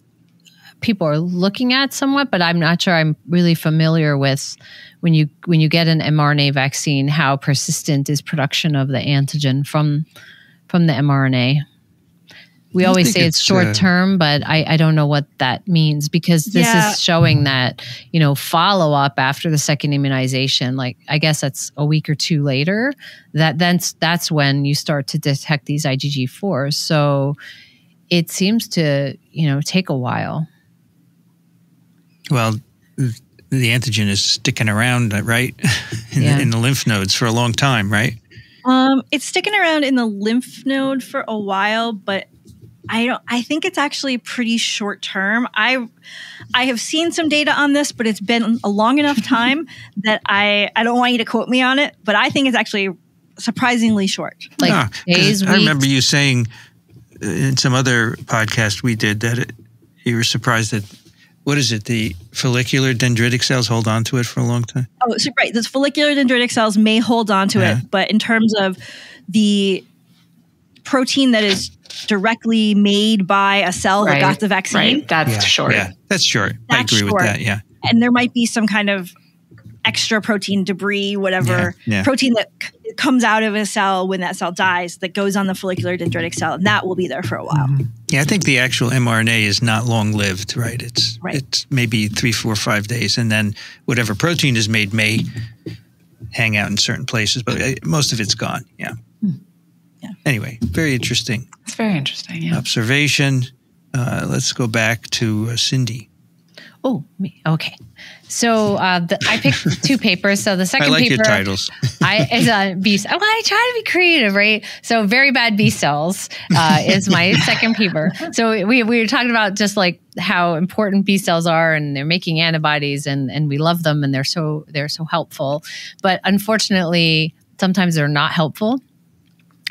[SPEAKER 2] people are looking at somewhat, but I'm not sure I'm really familiar with when you when you get an mRNA vaccine, how persistent is production of the antigen from from the mRNA. We always say it's, it's short uh, term, but I, I don't know what that means because this yeah. is showing that, you know, follow up after the second immunization, like I guess that's a week or two later, that then that's when you start to detect these IgG4s. So it seems to, you know, take a while.
[SPEAKER 1] Well, the antigen is sticking around, right, *laughs* in, yeah. the, in the lymph nodes for a long time, right?
[SPEAKER 4] Um, it's sticking around in the lymph node for a while, but I don't. I think it's actually pretty short term. I I have seen some data on this, but it's been a long enough *laughs* time that I I don't want you to quote me on it, but I think it's actually surprisingly short.
[SPEAKER 1] Like yeah, days. I remember you saying uh, in some other podcast we did that it, you were surprised that what is it? The follicular dendritic cells hold on to it for a long time.
[SPEAKER 4] Oh, so right. The follicular dendritic cells may hold on to yeah. it, but in terms of the protein that is directly made by a cell right. that got the vaccine,
[SPEAKER 3] right. that's
[SPEAKER 1] yeah.
[SPEAKER 3] short.
[SPEAKER 1] Yeah, that's short. That's I agree short. with that. Yeah,
[SPEAKER 4] and there might be some kind of extra protein debris, whatever yeah, yeah. protein that c- comes out of a cell when that cell dies that goes on the follicular dendritic cell, and that will be there for a while. Mm-hmm.
[SPEAKER 1] Yeah, I think the actual mRNA is not long lived, right? It's right. it's maybe three, four, five days, and then whatever protein is made may hang out in certain places, but uh, most of it's gone. Yeah. Yeah. Anyway, very interesting.
[SPEAKER 3] It's very interesting. Yeah.
[SPEAKER 1] Observation. Uh, let's go back to uh, Cindy.
[SPEAKER 2] Oh, me. Okay. So uh, the, I picked *laughs* two papers. So the second
[SPEAKER 1] I like
[SPEAKER 2] paper,
[SPEAKER 1] your titles.
[SPEAKER 2] I is a B. Well, I try to be creative, right? So very bad B cells uh, is my *laughs* second paper. So we we were talking about just like how important B cells are, and they're making antibodies, and and we love them, and they're so they're so helpful. But unfortunately, sometimes they're not helpful.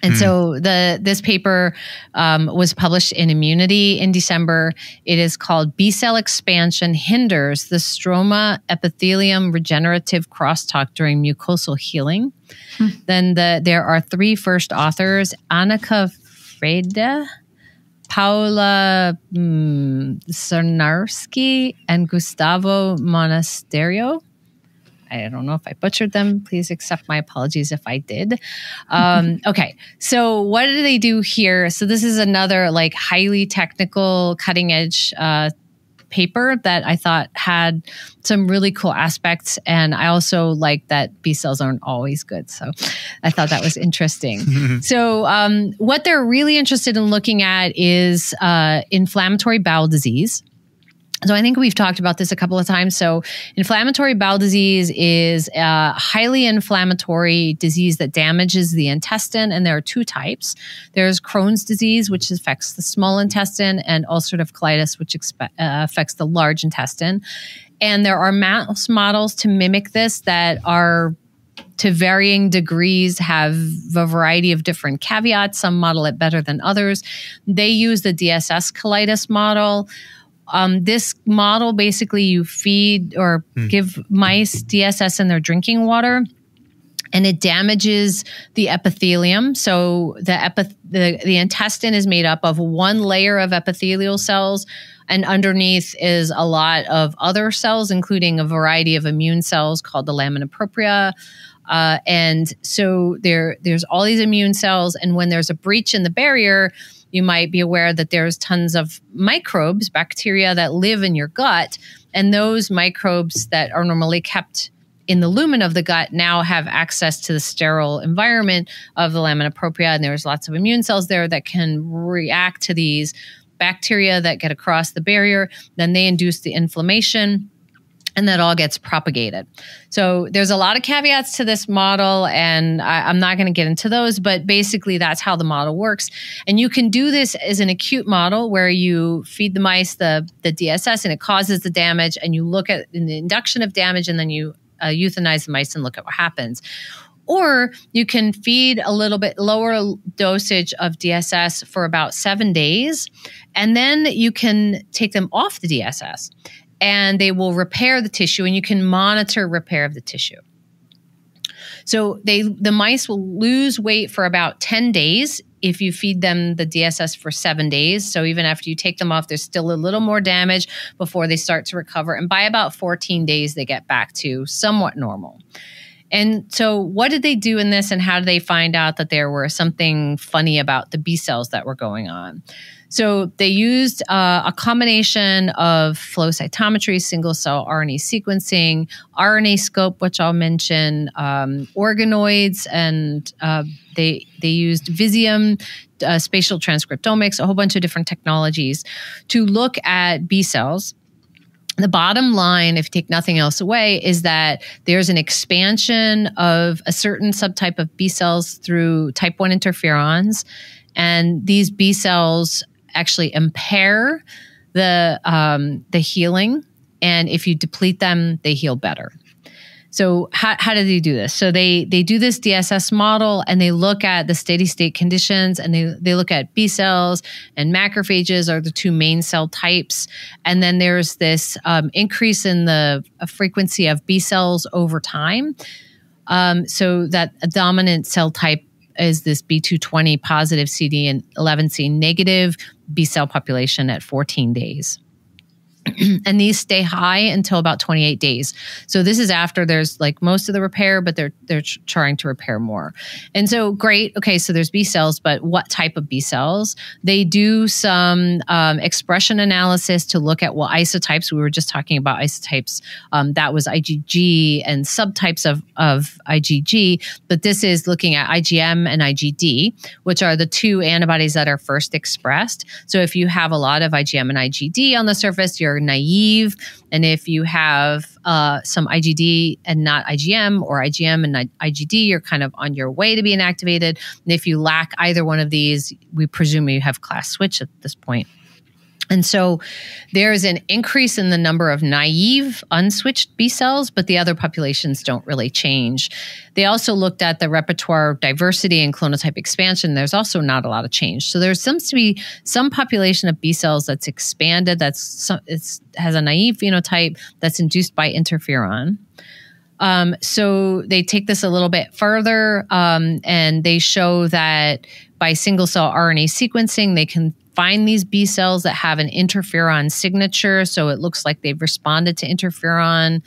[SPEAKER 2] And mm. so the this paper um, was published in Immunity in December. It is called B cell expansion hinders the stroma epithelium regenerative crosstalk during mucosal healing. Hmm. Then the, there are three first authors: Annika Freda, Paula mm, Sarnarski, and Gustavo Monasterio. I don't know if I butchered them. Please accept my apologies if I did. Um, *laughs* okay, so what do they do here? So this is another like highly technical, cutting edge uh, paper that I thought had some really cool aspects. And I also like that B cells aren't always good. So I thought that was interesting. *laughs* so, um, what they're really interested in looking at is uh, inflammatory bowel disease. So I think we've talked about this a couple of times. So inflammatory bowel disease is a highly inflammatory disease that damages the intestine, and there are two types. There's Crohn's disease, which affects the small intestine, and ulcerative colitis, which uh, affects the large intestine. And there are mouse models to mimic this that are to varying degrees have a variety of different caveats. Some model it better than others. They use the DSS colitis model. Um, this model basically you feed or hmm. give mice DSS in their drinking water and it damages the epithelium. So the, epi- the the intestine is made up of one layer of epithelial cells, and underneath is a lot of other cells, including a variety of immune cells called the lamina propria. Uh, and so there there's all these immune cells, and when there's a breach in the barrier, you might be aware that there's tons of microbes, bacteria that live in your gut. And those microbes that are normally kept in the lumen of the gut now have access to the sterile environment of the lamina propria. And there's lots of immune cells there that can react to these bacteria that get across the barrier. Then they induce the inflammation and that all gets propagated. So there's a lot of caveats to this model, and I, am not going to get into those, but basically that's how the model works. And you can do this as an acute model where you feed the mice the, the DSS and it causes the damage, and you look at the induction of damage, and then you uh, euthanize the mice and look at what happens. Or you can feed a little bit lower dosage of DSS for about seven days, and then you can take them off the DSS and they will repair the tissue and you can monitor repair of the tissue. So they the mice will lose weight for about 10 days if you feed them the DSS for 7 days. So even after you take them off there's still a little more damage before they start to recover and by about 14 days they get back to somewhat normal. And so, what did they do in this, and how did they find out that there were something funny about the B cells that were going on? So they used uh, a combination of flow cytometry, single cell RNA sequencing, RNA scope, which I'll mention, um, organoids, and uh, they they used Visium, uh, spatial transcriptomics, a whole bunch of different technologies to look at B cells the bottom line, if you take nothing else away, is that there's an expansion of a certain subtype of B cells through type 1 interferons. And these B cells actually impair the um, the healing, and if you deplete them, they heal better. So how, how do they do this? So they they do this DSS model and they look at the steady state conditions and they they look at B cells and macrophages are the two main cell types, and then there's this um, increase in the frequency of B cells over time. Um, so that a dominant cell type is this B220 positive CD and 11C negative B cell population at 14 days. *clears throat* and these stay high until about 28 days. So this is after there's like most of the repair, but they're they're trying to repair more. And so great. Okay, so there's B cells, but what type of B cells? They do some um, expression analysis to look at what isotypes. We were just talking about isotypes. Um, that was IgG and subtypes of of IgG, but this is looking at IgM and IgD, which are the two antibodies that are first expressed. So if you have a lot of IgM and IgD on the surface, you're are naive, and if you have uh, some IgD and not IgM, or IgM and IgD, you're kind of on your way to being activated. And if you lack either one of these, we presume you have class switch at this point. And so there is an increase in the number of naive, unswitched B cells, but the other populations don't really change. They also looked at the repertoire diversity and clonotype expansion. There's also not a lot of change. So there seems to be some population of B cells that's expanded, that's it's, has a naive phenotype that's induced by interferon. Um, so they take this a little bit further um, and they show that by single cell RNA sequencing, they can find these B cells that have an interferon signature. So it looks like they've responded to interferon.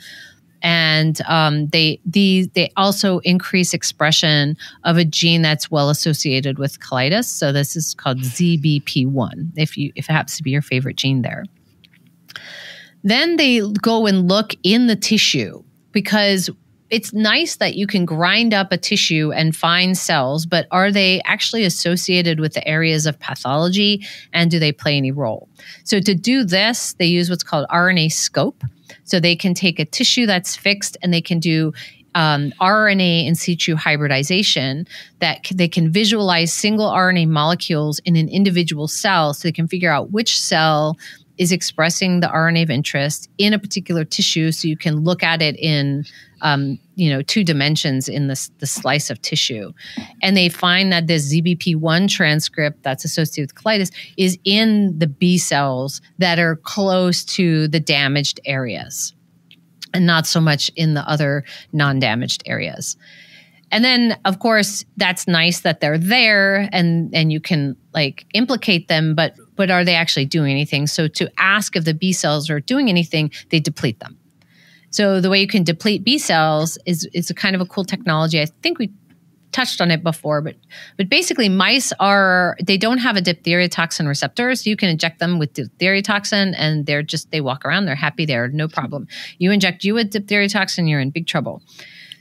[SPEAKER 2] And um, they they also increase expression of a gene that's well associated with colitis. So this is called ZBP1. If you if it happens to be your favorite gene there, then they go and look in the tissue because it's nice that you can grind up a tissue and find cells, but are they actually associated with the areas of pathology and do they play any role? So to do this, they use what's called RNA scope. So they can take a tissue that's fixed and they can do um, RNA in situ hybridization that c- they can visualize single RNA molecules in an individual cell so they can figure out which cell is expressing the RNA of interest in a particular tissue so you can look at it in um, you know two dimensions in this the slice of tissue. And they find that this zbp1 transcript that's associated with colitis is in the b cells that are close to the damaged areas and not so much in the other non-damaged areas. And then of course that's nice that they're there and and you can like implicate them but but are they actually doing anything? So to ask if the b cells are doing anything they deplete them so the way you can deplete b cells is is a kind of a cool technology. I think we touched on it before but but basically mice are they don't have a diphtheria toxin receptor so you can inject them with diphtheria toxin and they're just they walk around they're happy there no problem. You inject you with diphtheria toxin you're in big trouble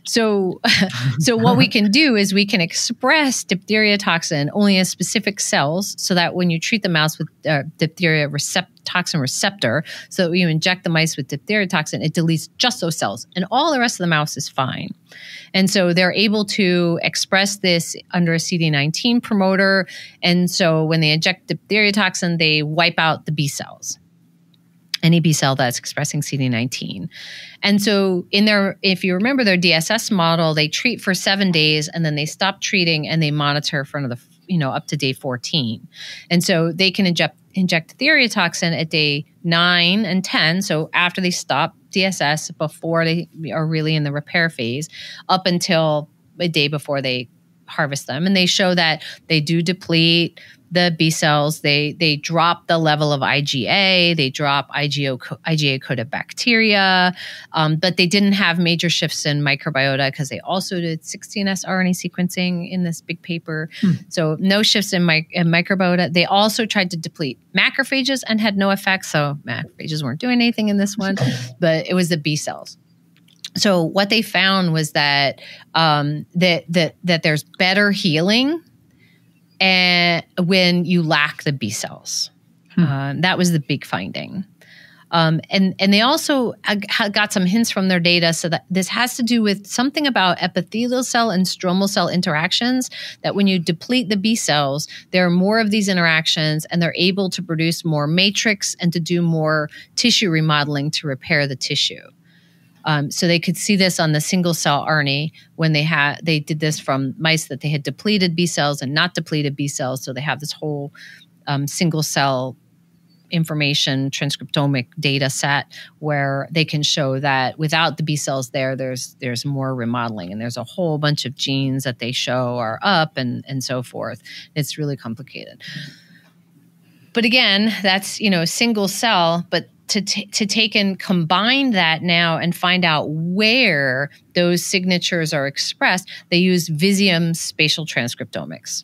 [SPEAKER 2] so, *laughs* so what we can do is we can express diphtheria toxin only in specific cells, so that when you treat the mouse with uh, diphtheria toxin receptor, so that when you inject the mice with diphtheria toxin, it deletes just those cells, and all the rest of the mouse is fine. And so they're able to express this under a CD19 promoter, and so when they inject diphtheria toxin, they wipe out the B cells any B cell that's expressing CD19. And so in their if you remember their DSS model, they treat for 7 days and then they stop treating and they monitor for another you know up to day 14. And so they can inject inject toxin at day 9 and 10, so after they stop DSS before they are really in the repair phase up until a day before they harvest them and they show that they do deplete the B cells. They they drop the level of IgA, they drop IgO, IgA coated bacteria, um, but they didn't have major shifts in microbiota because they also did 16S RNA sequencing in this big paper. Hmm. So no shifts in, my, in microbiota. They also tried to deplete macrophages and had no effect. So macrophages weren't doing anything in this one, *laughs* but it was the B cells so what they found was that um, that that that there's better healing and when you lack the B cells. Hmm. Uh, that was the big finding. Um, and and they also got some hints from their data, so that this has to do with something about epithelial cell and stromal cell interactions. That when you deplete the B cells, there are more of these interactions, and they're able to produce more matrix and to do more tissue remodeling to repair the tissue. Um, so they could see this on the single cell RNA when they had they did this from mice that they had depleted B cells and not depleted B cells. So they have this whole um, single cell information transcriptomic data set where they can show that without the B cells there, there's there's more remodeling and there's a whole bunch of genes that they show are up and and so forth. It's really complicated. But again, that's you know single cell, but to, t- to take and combine that now and find out where those signatures are expressed, they use Visium spatial transcriptomics.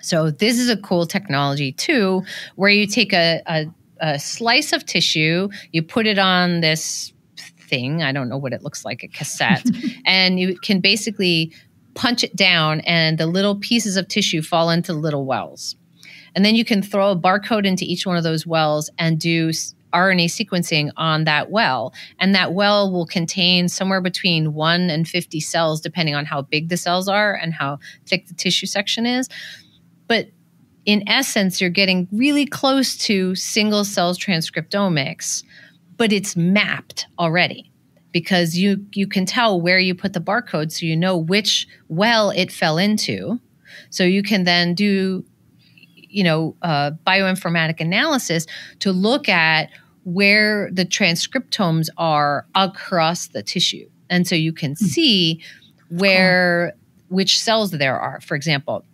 [SPEAKER 2] So this is a cool technology too, where you take a, a, a slice of tissue, you put it on this thing, I don't know what it looks like, a cassette, *laughs* and you can basically punch it down and the little pieces of tissue fall into little wells. And then you can throw a barcode into each one of those wells and do RNA sequencing on that well. And that well will contain somewhere between 1 and 50 cells, depending on how big the cells are and how thick the tissue section is. But in essence, you're getting really close to single cell transcriptomics, but it's mapped already because you you can tell where you put the barcode so you know which well it fell into so you can then do you know uh, bioinformatic analysis to look at where the transcriptomes are across the tissue. And so you can hmm. see where which cells there are. For example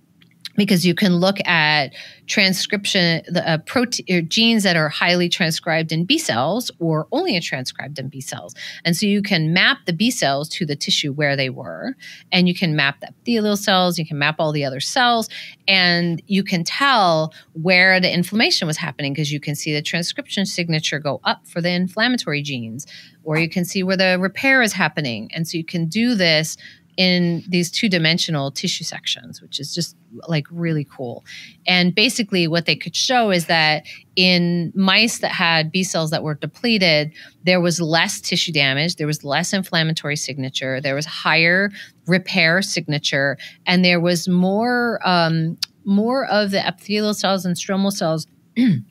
[SPEAKER 2] because you can look at transcription the uh, protein genes that are highly transcribed in B cells or only transcribed in B cells. And so you can map the B cells to the tissue where they were and you can map the epithelial cells, you can map all the other cells and you can tell where the inflammation was happening because you can see the transcription signature go up for the inflammatory genes or you can see where the repair is happening. And so you can do this in these two dimensional tissue sections, which is just like really cool. And basically, what they could show is that in mice that had B cells that were depleted, there was less tissue damage, there was less inflammatory signature, there was higher repair signature, and there was more um, more of the epithelial cells and stromal cells. *clears throat*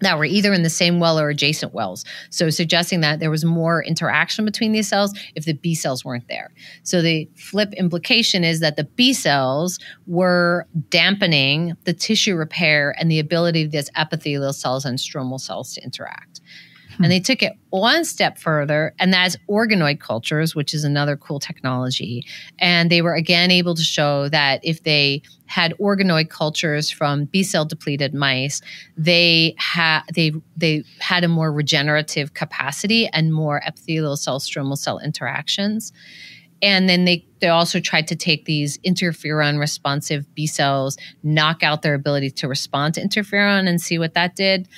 [SPEAKER 2] that were either in the same well or adjacent wells. So suggesting that there was more interaction between these cells if the B cells weren't there. So the flip implication is that the B cells were dampening the tissue repair and the ability of these epithelial cells and stromal cells to interact. Hmm. And they took it one step further, and that's organoid cultures, which is another cool technology. And they were again able to show that if they had organoid cultures from B cell depleted mice, they had they they had a more regenerative capacity and more epithelial cell stromal cell interactions. And then they, they also tried to take these interferon responsive B cells, knock out their ability to respond to interferon, and see what that did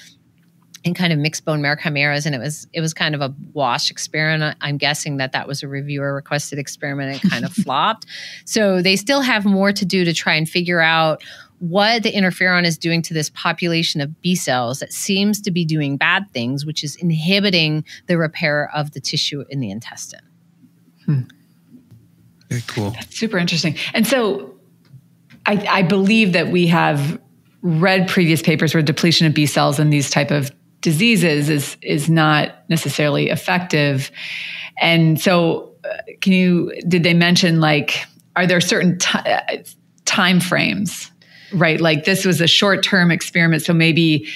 [SPEAKER 2] in kind of mixed bone marrow chimeras and it was it was kind of a wash experiment i'm guessing that that was a reviewer requested experiment and kind of *laughs* flopped so they still have more to do to try and figure out what the interferon is doing to this population of B cells that seems to be doing bad things, which is inhibiting the repair of the tissue in the intestine.
[SPEAKER 1] Hmm. Very cool.
[SPEAKER 3] That's super interesting. And so I, I believe that we have read previous papers where depletion of B cells in these type of diseases is is not necessarily effective. And so, uh, can you did they mention like are there certain t- uh, time frames? Right, like this was a short term experiment, so maybe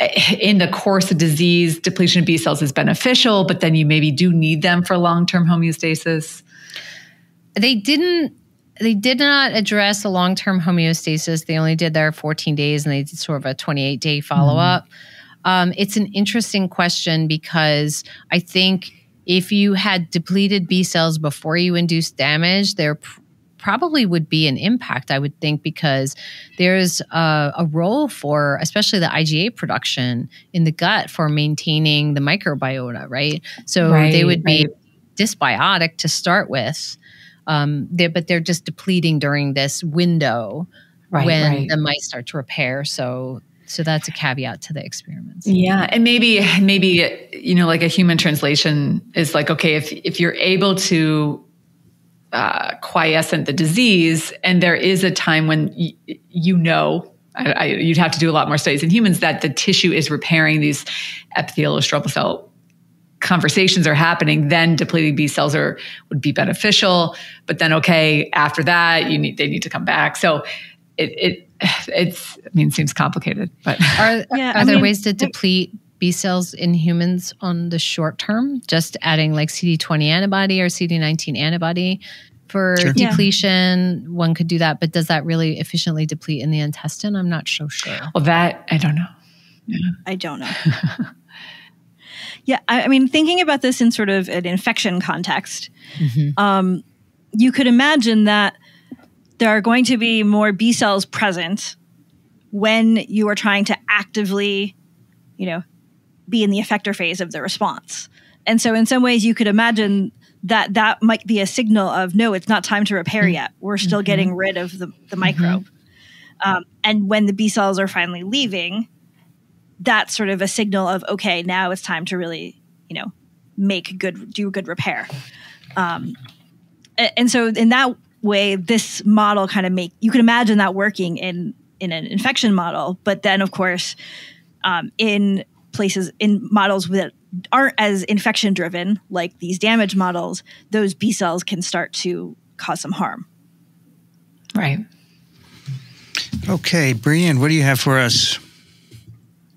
[SPEAKER 3] uh, in the course of disease, depletion of B cells is beneficial, but then you maybe do need them for long term homeostasis.
[SPEAKER 2] They didn't they did not address a long term homeostasis. They only did their 14 days and they did sort of a 28 day follow up. Mm-hmm. Um, it's an interesting question because I think if you had depleted B cells before you induced damage, there pr- probably would be an impact, I would think, because there's a, a, role for, especially the IgA production in the gut for maintaining the microbiota, right? So right, they would be right. dysbiotic to start with. Um, they're, but they're just depleting during this window right, when the mice start to repair. So so that's a caveat to the experiments.
[SPEAKER 3] Yeah, and maybe maybe you know like a human translation is like okay if if you're able to uh, quiescent the disease, and there is a time when y- you know I, I, you'd have to do a lot more studies in humans that the tissue is repairing these epithelial stromal cell conversations are happening then depleting b cells are would be beneficial but then okay after that you need they need to come back so it, it *sighs* it's I mean it seems complicated, but
[SPEAKER 2] are, *laughs* yeah, are there mean, ways to deplete B cells in humans on the short term? Just adding like CD20 antibody or CD19 antibody for sure. depletion. Yeah. One could do that, but does that really efficiently deplete in the intestine? I'm not so sure.
[SPEAKER 3] Well, that I don't know.
[SPEAKER 4] Yeah. I don't know. *laughs* yeah, I, I, mean, thinking about this in sort of an infection context, mm-hmm. um, you could imagine that there are going to be more B cells present when you are trying to actively, you know, be in the effector phase of the response. And so, in some ways, you could imagine that that might be a signal of no, it's not time to repair mm-hmm. yet. We're still mm-hmm. getting rid of the, the microbe. Um, and when the B cells are finally leaving, that's sort of a signal of okay, now it's time to really, you know, make good, do good repair. Um, and so in that way, this model kind of make you can imagine that working in in an infection model, but then of course, um, in places in models that aren't as infection driven, like these damage models, those B cells can start to cause some harm.
[SPEAKER 3] Right.
[SPEAKER 1] Okay, Brian, what do you have for us?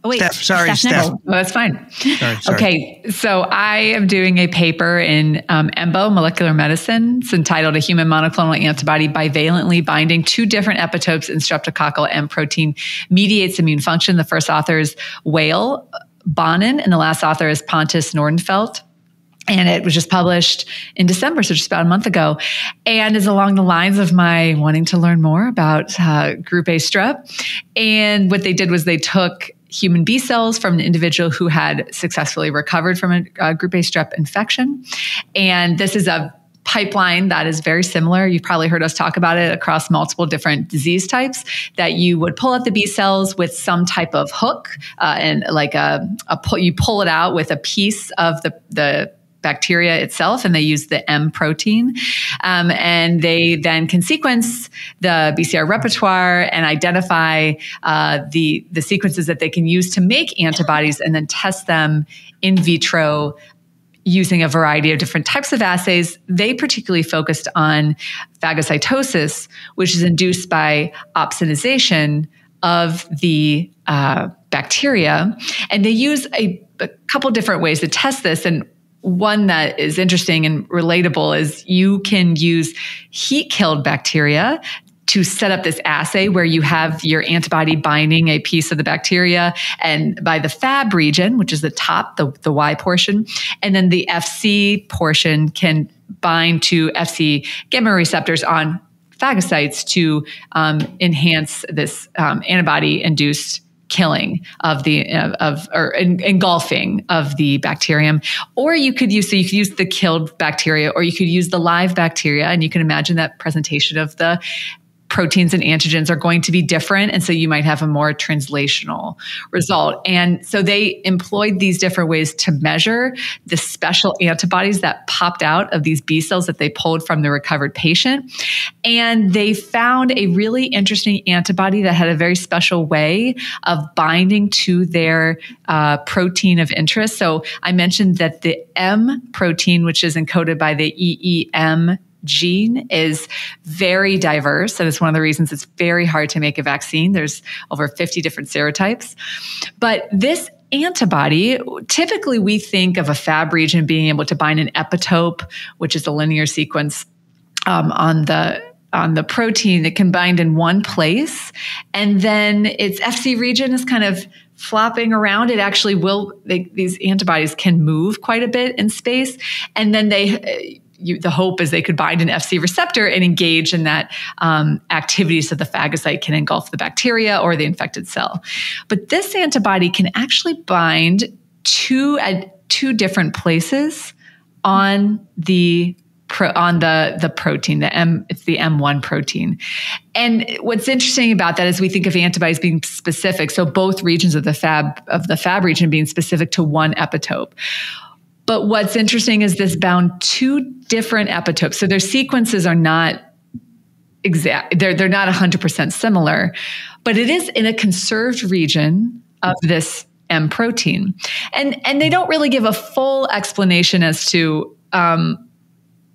[SPEAKER 4] Oh, wait,
[SPEAKER 1] Steph, sorry,
[SPEAKER 4] Steph.
[SPEAKER 1] Steph.
[SPEAKER 3] Oh, that's fine.
[SPEAKER 1] Sorry, sorry.
[SPEAKER 3] Okay, so I am doing a paper in um, EMBO molecular medicine. It's entitled "A Human Monoclonal Antibody Bivalently Binding Two Different Epitopes in Streptococcal M Protein Mediates Immune Function." The first author is Whale Bonin, and the last author is Pontus Nordenfelt and it was just published in December, so just about a month ago, and is along the lines of my wanting to learn more about uh, Group A strep. And what they did was they took human B cells from an individual who had successfully recovered from a, a Group A strep infection, and this is a pipeline that is very similar. You've probably heard us talk about it across multiple different disease types. That you would pull out the B cells with some type of hook, uh, and like a, a pull, you pull it out with a piece of the the bacteria itself, and they use the M protein. Um, and they then can sequence the BCR repertoire and identify uh, the the sequences that they can use to make antibodies, and then test them in vitro using a variety of different types of assays. They particularly focused on phagocytosis, which is induced by opsonization of the uh, bacteria. And they use a, a couple different ways to test this. And one that is interesting and relatable is you can use heat killed bacteria to set up this assay where you have your antibody binding a piece of the bacteria and by the fab region which is the top the, the y portion and then the fc portion can bind to fc gamma receptors on phagocytes to um, enhance this um, antibody induced killing of the of or engulfing of the bacterium. Or you could use so you could use the killed bacteria or you could use the live bacteria and you can imagine that presentation of the proteins and antigens are going to be different. And so you might have a more translational result. And so they employed these different ways to measure the special antibodies that popped out of these B cells that they pulled from the recovered patient. And they found a really interesting antibody that had a very special way of binding to their uh, protein of interest. So I mentioned that the M protein, which is encoded by the EEM gene is very diverse. And it's one of the reasons it's very hard to make a vaccine. There's over 50 different serotypes. But this antibody, typically we think of a Fab region being able to bind an epitope, which is a linear sequence um, on the on the protein that can bind in one place, and then its FC region is kind of flopping around. It actually will. They, these antibodies can move quite a bit in space, and then they you, the hope is they could bind an FC receptor and engage in that um, activity so the phagocyte can engulf the bacteria or the infected cell. But this antibody can actually bind two at two different places on the Pro, on the the protein, the M, it's the M1 protein. And what's interesting about that is we think of antibodies being specific. So both regions of the Fab of the Fab region being specific to one epitope. But what's interesting is this bound two different epitopes. So their sequences are not exact, they're, they're not 100% similar, but it is in a conserved region of this M protein. And, and they don't really give a full explanation as to um,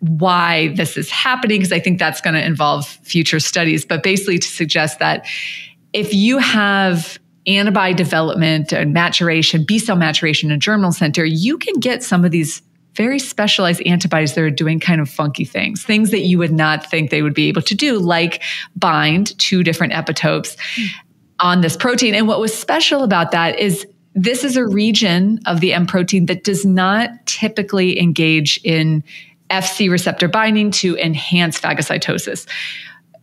[SPEAKER 3] why this is happening, because I think that's going to involve future studies, but basically to suggest that if you have antibody development and maturation, B cell maturation in germinal center, you can get some of these very specialized antibodies that are doing kind of funky things, things that you would not think they would be able to do, like bind two different epitopes mm. on this protein. And what was special about that is this is a region of the M protein that does not typically engage in FC receptor binding to enhance phagocytosis.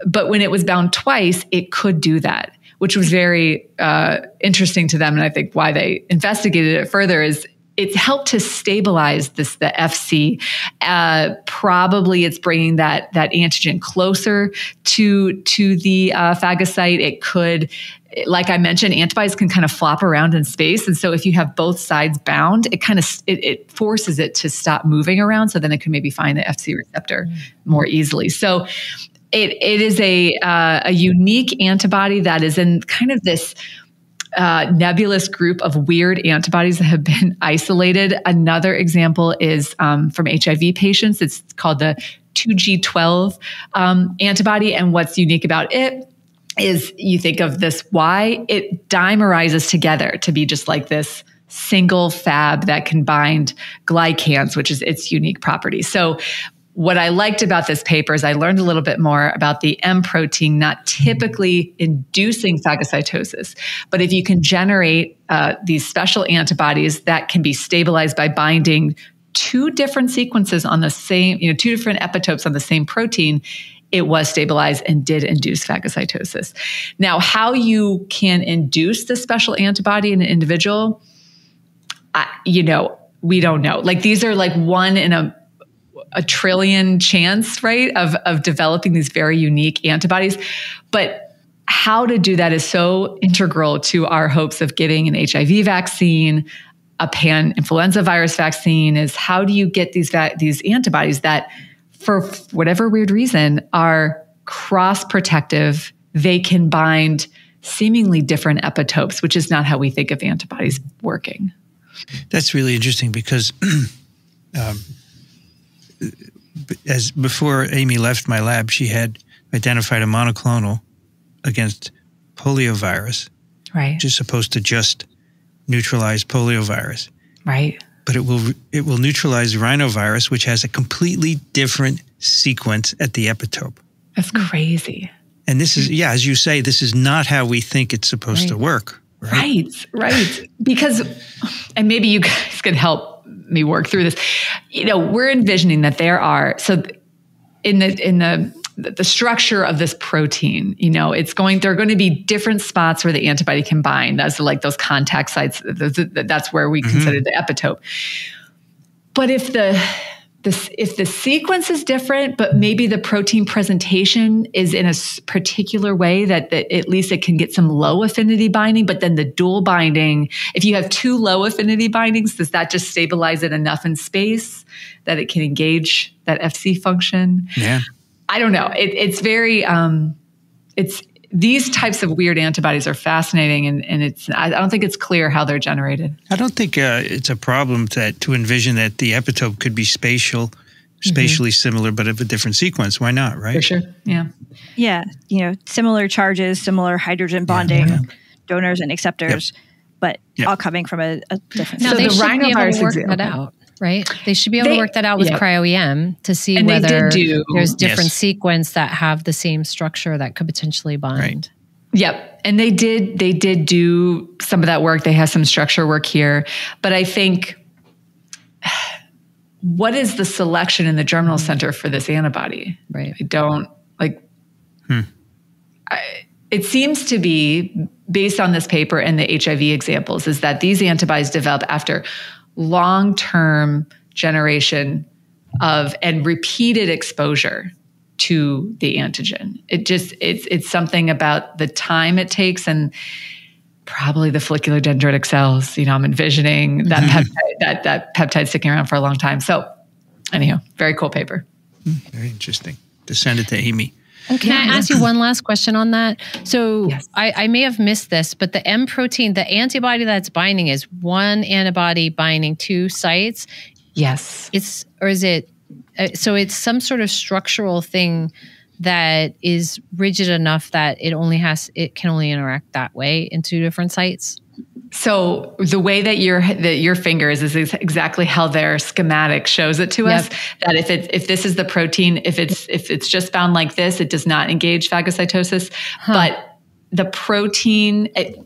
[SPEAKER 3] But when it was bound twice, it could do that which was very uh, interesting to them. And I think why they investigated it further is it's helped to stabilize this the FC. Uh, probably it's bringing that that antigen closer to to the uh, phagocyte. It could, like I mentioned, antibodies can kind of flop around in space, and so if you have both sides bound, it kind of it, it forces it to stop moving around. So then it can maybe find the FC receptor more easily. So. It, it is a uh, a unique antibody that is in kind of this uh, nebulous group of weird antibodies that have been *laughs* isolated. Another example is um, from HIV patients. It's called the 2G12 um, antibody. And what's unique about it is you think of this Y, it dimerizes together to be just like this single fab that can bind glycans, which is its unique property. So what I liked about this paper is I learned a little bit more about the M protein not typically inducing phagocytosis. But if you can generate uh, these special antibodies that can be stabilized by binding two different sequences on the same, you know, two different epitopes on the same protein, it was stabilized and did induce phagocytosis. Now, how you can induce the special antibody in an individual, I, you know, we don't know. Like these are like one in a a trillion chance, right, of, of developing these very unique antibodies. But how to do that is so integral to our hopes of getting an HIV vaccine, a pan influenza virus vaccine is how do you get these va- these antibodies that for whatever weird reason are cross protective they can bind seemingly different epitopes which is not how we think of antibodies working
[SPEAKER 1] that's really interesting because *clears throat* um, as before Amy left my lab, she had identified a monoclonal against poliovirus,
[SPEAKER 3] right?
[SPEAKER 1] Which is supposed to just neutralize poliovirus,
[SPEAKER 3] right?
[SPEAKER 1] But it will it will neutralize rhinovirus, which has a completely different sequence at the epitope.
[SPEAKER 3] That's hmm. crazy.
[SPEAKER 1] And this is yeah, as you say, this is not how we think it's supposed right. to work.
[SPEAKER 3] Right, right. right. because, and maybe you guys could help me work through this. You know, we're envisioning that there are so in the in the the structure of this protein, you know, it's going, there are going to be different spots where the antibody can bind. That's like those contact sites. That's where we mm-hmm. consider the epitope. But if the this if the sequence is different but maybe the protein presentation is in a particular way that, that at least it can get some low affinity binding but then the dual binding if you have two low affinity bindings does that just stabilize it enough in space that it can engage that fc function?
[SPEAKER 1] Yeah.
[SPEAKER 3] I don't know. It, it's very um it's these types of weird antibodies are fascinating, and, and it's I don't think it's clear how they're generated.
[SPEAKER 1] I don't think uh, it's a problem to, to envision that the epitope could be spatial, spatially mm-hmm. similar, but of a different sequence. Why not? Right?
[SPEAKER 3] For sure. Yeah.
[SPEAKER 4] Yeah. You know, similar charges, similar hydrogen bonding, yeah. donors and acceptors, yep. but yep. all coming from a, a different.
[SPEAKER 2] Now so they the should be able to work that out right? They should be able they, to work that out with cryo-EM to see and whether do, there's different yes. sequence that have the same structure that could potentially bind. Right.
[SPEAKER 3] Yep. And they did they did do some of that work. They have some structure work here, but I think *sighs* what is the selection in the germinal hmm. center for this antibody?
[SPEAKER 2] Right.
[SPEAKER 3] I don't like hmm. I, it seems to be based on this paper and the HIV examples is that these antibodies develop after long term generation of and repeated exposure to the antigen. It just it's it's something about the time it takes and probably the follicular dendritic cells. You know, I'm envisioning that mm-hmm. peptide, that that peptide sticking around for a long time. So, anyhow, very cool paper.
[SPEAKER 1] Very interesting. To send it to Amy.
[SPEAKER 2] Can I ask you one last question on that? So yes. I, I, may have missed this, but the M protein, the antibody that's binding is one antibody binding two sites.
[SPEAKER 3] Yes.
[SPEAKER 2] It's, or is it, uh, so it's some sort of structural thing that is rigid enough that it only has, it can only interact that way in two different sites?
[SPEAKER 3] So the way that your that your fingers is exactly how their schematic shows it to yep. us. That if it if this is the protein, if it's if it's just bound like this, it does not engage phagocytosis. Huh. But the protein, it,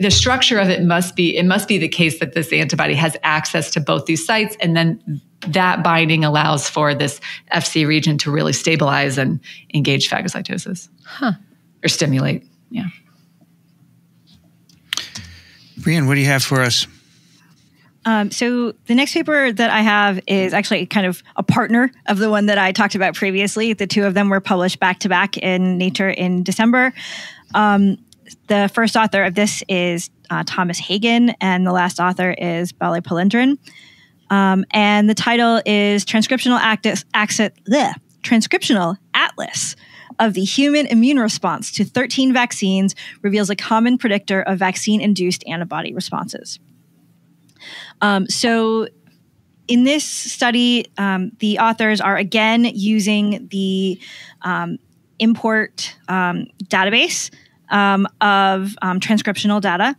[SPEAKER 3] the structure of it must be it must be the case that this antibody has access to both these sites, and then that binding allows for this FC region to really stabilize and engage phagocytosis,
[SPEAKER 2] huh.
[SPEAKER 3] or stimulate. Yeah.
[SPEAKER 1] Brian, what do you have for us?
[SPEAKER 4] Um, so the next paper that I have is actually kind of a partner of the one that I talked about previously. The two of them were published back to back in Nature in December. Um, the first author of this is uh, Thomas Hagen, and the last author is Bale Polendran. Um, and the title is Transcriptional Axit, bleh, Transcriptional Atlas of the Human Immune Response to 13 Vaccines reveals a common predictor of vaccine induced antibody responses. Um, so, in this study, um, the authors are again using the um, import um, database um, of um, transcriptional data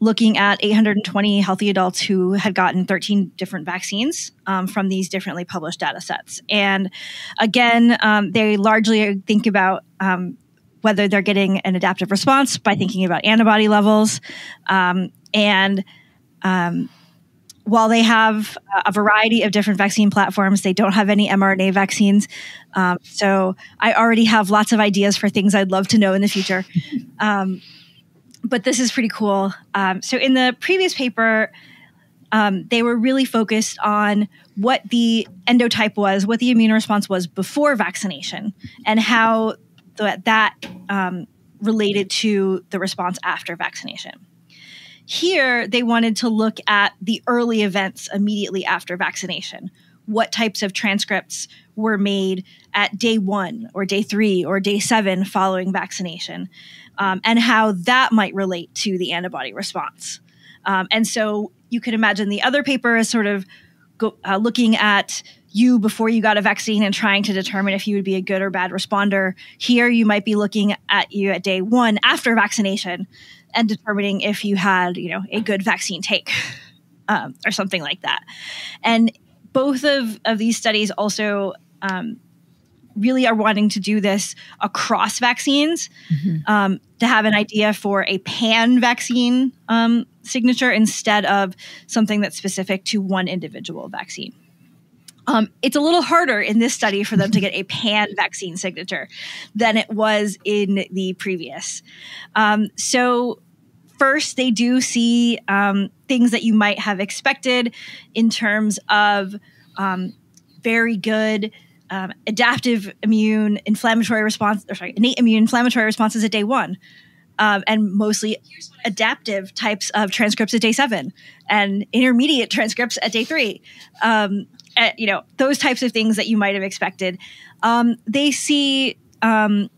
[SPEAKER 4] looking at 820 healthy adults who had gotten 13 different vaccines um, from these differently published data sets. And again, um, they largely think about um, whether they're getting an adaptive response by thinking about antibody levels. Um, and um, while they have a variety of different vaccine platforms, they don't have any mRNA vaccines. Um, so I already have lots of ideas for things I'd love to know in the future. But this is pretty cool. Um, so in the previous paper, um, they were really focused on what the endotype was, what the immune response was before vaccination, and how the, that um, related to the response after vaccination. Here, they wanted to look at the early events immediately after vaccination. What types of transcripts were made at day one, or day three, or day seven following vaccination? Um, and how that might relate to the antibody response. Um, and so you can imagine the other paper is sort of go, uh, looking at you before you got a vaccine and trying to determine if you would be a good or bad responder. Here, you might be looking at you at day one after vaccination and determining if you had, you know, a good vaccine take *laughs* um, or something like that. And both of, of these studies also um, really are wanting to do this across vaccines mm-hmm. um, to have an idea for a pan vaccine um, signature instead of something that's specific to one individual vaccine. Um, it's a little harder in this study for them to get a *laughs* pan vaccine signature than it was in the previous. Um, so, first, they do see um, things that you might have expected in terms of um, very good um, adaptive immune inflammatory response, or sorry, innate immune inflammatory responses at day one, um, and mostly adaptive types of transcripts at day seven, and intermediate transcripts at day three. Um, at, you know those types of things that you might have expected. Um, they see um,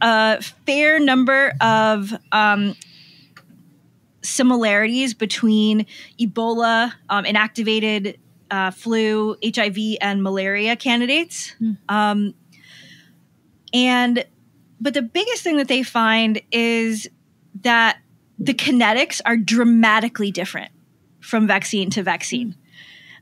[SPEAKER 4] a fair number of um, similarities between Ebola, inactivated uh, flu, HIV, and malaria candidates. Mm. Um, and but the biggest thing that they find is that the kinetics are dramatically different from vaccine to vaccine.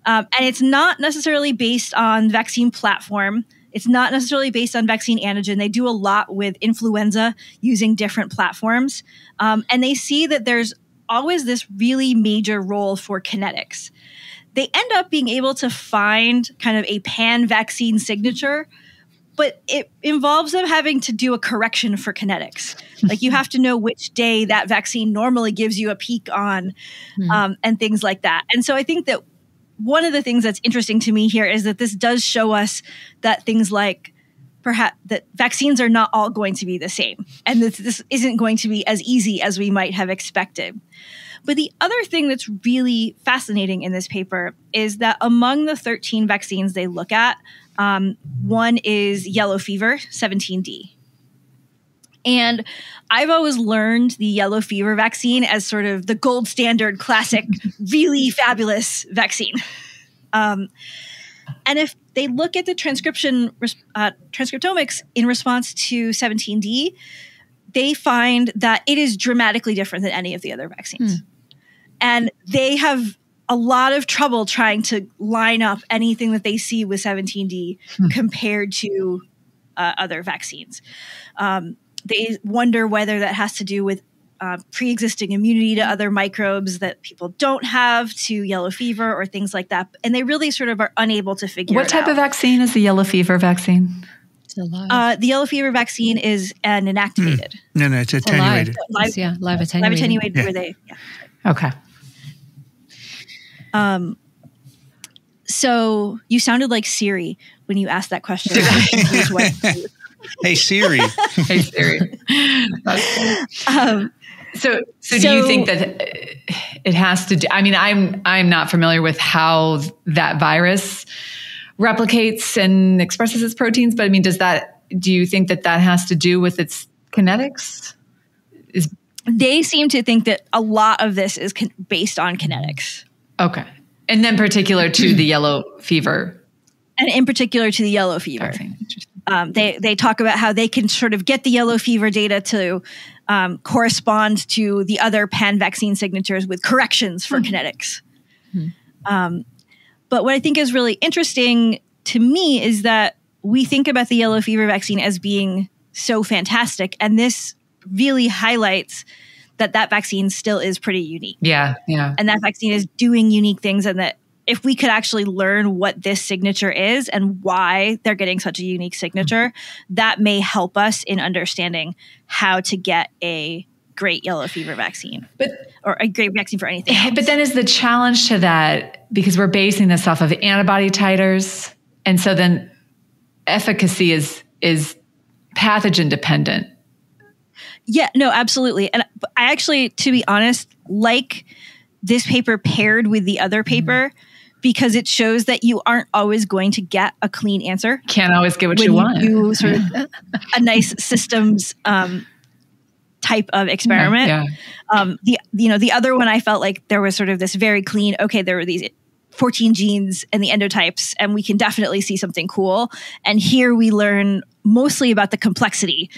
[SPEAKER 4] Um, and it's not necessarily based on vaccine platform. It's not necessarily based on vaccine antigen. They do a lot with influenza using different platforms. Um, and they see that there's always this really major role for kinetics they end up being able to find kind of a pan vaccine signature but it involves them having to do a correction for kinetics. *laughs* like you have to know which day that vaccine normally gives you a peak on, mm. um, and things like that. And so I think that one of the things that's interesting to me here is that this does show us that things like perhaps that vaccines are not all going to be the same, and that this isn't going to be as easy as we might have expected. But the other thing that's really fascinating in this paper is that among the 13 vaccines they look at, um, one is yellow fever, 17D. And I've always learned the yellow fever vaccine as sort of the gold standard, classic, *laughs* really fabulous vaccine. Um, and if they look at the transcription uh, transcriptomics in response to 17D, they find that it is dramatically different than any of the other vaccines. Mm and they have a lot of trouble trying to line up anything that they see with 17D hmm. compared to uh, other vaccines. Um, they wonder whether that has to do with uh, pre-existing immunity to other microbes that people don't have to yellow fever or things like that and they really sort of are unable to figure out.
[SPEAKER 3] what type
[SPEAKER 4] out.
[SPEAKER 3] of vaccine is the yellow fever vaccine
[SPEAKER 4] uh, the yellow fever vaccine is an inactivated. Mm.
[SPEAKER 1] No, no, it's attenuated.
[SPEAKER 2] Live, live, yeah, live attenuated.
[SPEAKER 4] Live attenuated,
[SPEAKER 2] yeah.
[SPEAKER 4] where they.
[SPEAKER 3] Yeah. Okay.
[SPEAKER 4] Um, so you sounded like Siri when you asked that question. *laughs*
[SPEAKER 1] hey Siri. *laughs*
[SPEAKER 3] hey Siri. Um, so, so, so, do you think that it has to do, I mean, I'm, I'm not familiar with how that virus replicates and expresses its proteins, but I mean, does that, do you think that that has to do with its kinetics?
[SPEAKER 4] Is they seem to think that a lot of this is based on kinetics.
[SPEAKER 3] Okay. And then particular to the yellow fever.
[SPEAKER 4] And in particular to the yellow fever. Um, they, they talk about how they can sort of get the yellow fever data to um, correspond to the other pan vaccine signatures with corrections for mm-hmm. kinetics. Mm-hmm. Um, but what I think is really interesting to me is that we think about the yellow fever vaccine as being so fantastic. And this really highlights that that vaccine still is pretty unique.
[SPEAKER 3] Yeah, yeah.
[SPEAKER 4] And that vaccine is doing unique things and that if we could actually learn what this signature is and why they're getting such a unique signature, mm-hmm. that may help us in understanding how to get a great yellow fever vaccine. But or a great vaccine for anything. *laughs* Else.
[SPEAKER 3] But then is the challenge to that because we're basing this off of antibody titers and so then efficacy is is pathogen dependent.
[SPEAKER 4] Yeah, no, absolutely. And I actually to be honest, like this paper paired with the other paper mm-hmm. because it shows that you aren't always going to get a clean answer.
[SPEAKER 3] Can't always get what you want.
[SPEAKER 4] You sort of *laughs* a nice systems um, type of experiment. Yeah, yeah. Um, the you know the other one I felt like there was sort of this very clean. Okay, there were these 14 genes and the endotypes, and we can definitely see something cool. And here we learn mostly about the complexity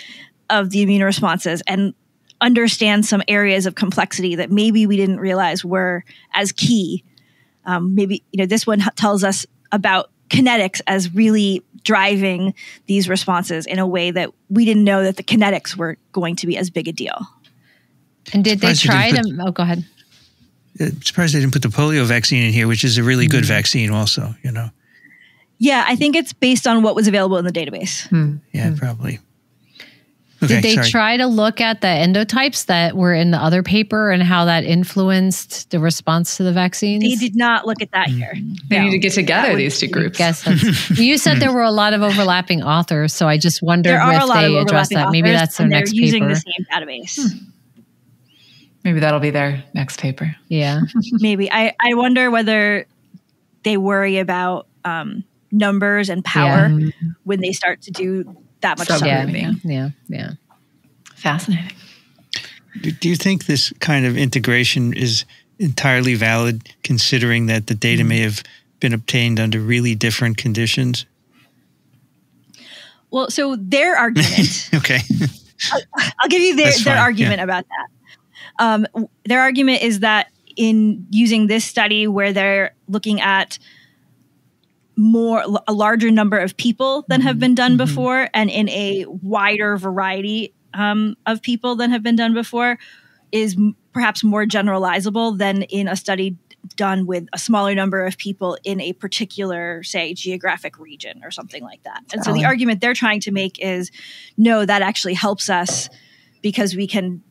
[SPEAKER 4] of the immune responses and understand some areas of complexity that maybe we didn't realize were as key. Um, maybe you know this one tells us about kinetics as really driving these responses in a way that we didn't know that the kinetics were going to be as big a deal.
[SPEAKER 2] And did they try to? oh, go ahead.
[SPEAKER 1] I'm surprised they didn't put the polio vaccine in here, which is a really mm-hmm. good vaccine, also. You know.
[SPEAKER 4] Yeah, I think it's based on what was available in the database.
[SPEAKER 1] Hmm. Yeah, hmm. probably.
[SPEAKER 2] Okay, Did they sorry. try to look at the endotypes that were in the other paper and how that influenced the response to the vaccines?
[SPEAKER 4] They did not look at that here.
[SPEAKER 3] They no. need to get together, these two groups.
[SPEAKER 2] Guess *laughs* you said there were a lot of overlapping authors, so I just wondered if they addressed that. Maybe that's their next paper.
[SPEAKER 4] using the same database. Hmm.
[SPEAKER 3] Maybe that'll be their next paper.
[SPEAKER 2] Yeah. *laughs*
[SPEAKER 4] Maybe. I, I wonder whether they worry about um, numbers and power yeah. when they start to do that much so,
[SPEAKER 2] yeah, yeah, yeah, yeah.
[SPEAKER 3] Fascinating.
[SPEAKER 1] Do you think this kind of integration is entirely valid, considering that the data mm-hmm. may have been obtained under really different conditions?
[SPEAKER 4] Well, so their argument. *laughs*
[SPEAKER 1] okay.
[SPEAKER 4] I'll, I'll, give you their, their argument yeah. about that. Um, their argument is that in using this study where they're looking at more a larger number of people than have been done mm-hmm. before and in a wider variety um, of people than have been done before is m- perhaps more generalizable than in a study done with a smaller number of people in a particular say geographic region or something like that. And so the argument they're trying to make is no that actually helps us because we can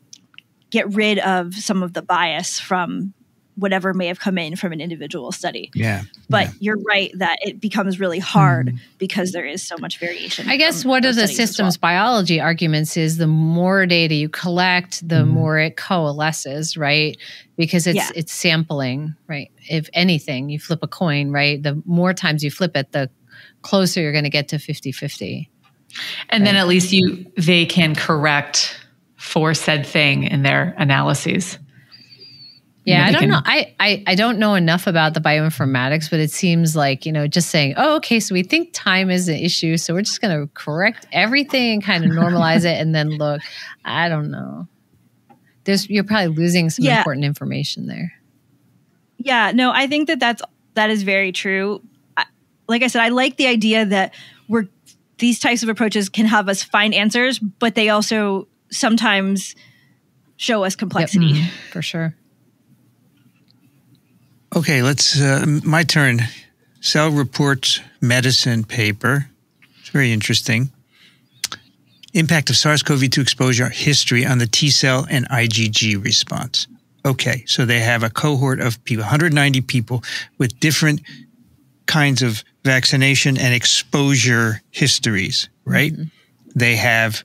[SPEAKER 4] get rid of some of the bias from whatever may have come in from an individual study.
[SPEAKER 1] Yeah.
[SPEAKER 4] But
[SPEAKER 1] yeah.
[SPEAKER 4] you're right that it becomes really hard mm. because there is so much variation.
[SPEAKER 2] I guess one of the systems well. biology arguments is the more data you collect, the mm. more it coalesces, right? Because it's yeah. it's sampling, right? If anything, you flip a coin, right? The more times you flip it, the closer you're going to get to 50-50.
[SPEAKER 3] And right? then at least you they can correct for said thing in their analyses.
[SPEAKER 2] Yeah, I don't can, know. I, I I don't know enough about the bioinformatics, but it seems like you know just saying, oh, okay, so we think time is an issue, so we're just going to correct everything and kind of normalize it, and then look. I don't know. There's you're probably losing some yeah. important information there.
[SPEAKER 4] Yeah, no, I think that that's that is very true. I, like I said, I like the idea that we're these types of approaches can have us find answers, but they also sometimes show us complexity. Yep,
[SPEAKER 2] mm-hmm, for sure.
[SPEAKER 1] Okay, let's. Uh, my turn. Cell Reports Medicine paper. It's very interesting. Impact of SARS CoV 2 exposure history on the T cell and IgG response. Okay, so they have a cohort of people, 190 people with different kinds of vaccination and exposure histories, right? Mm-hmm. They have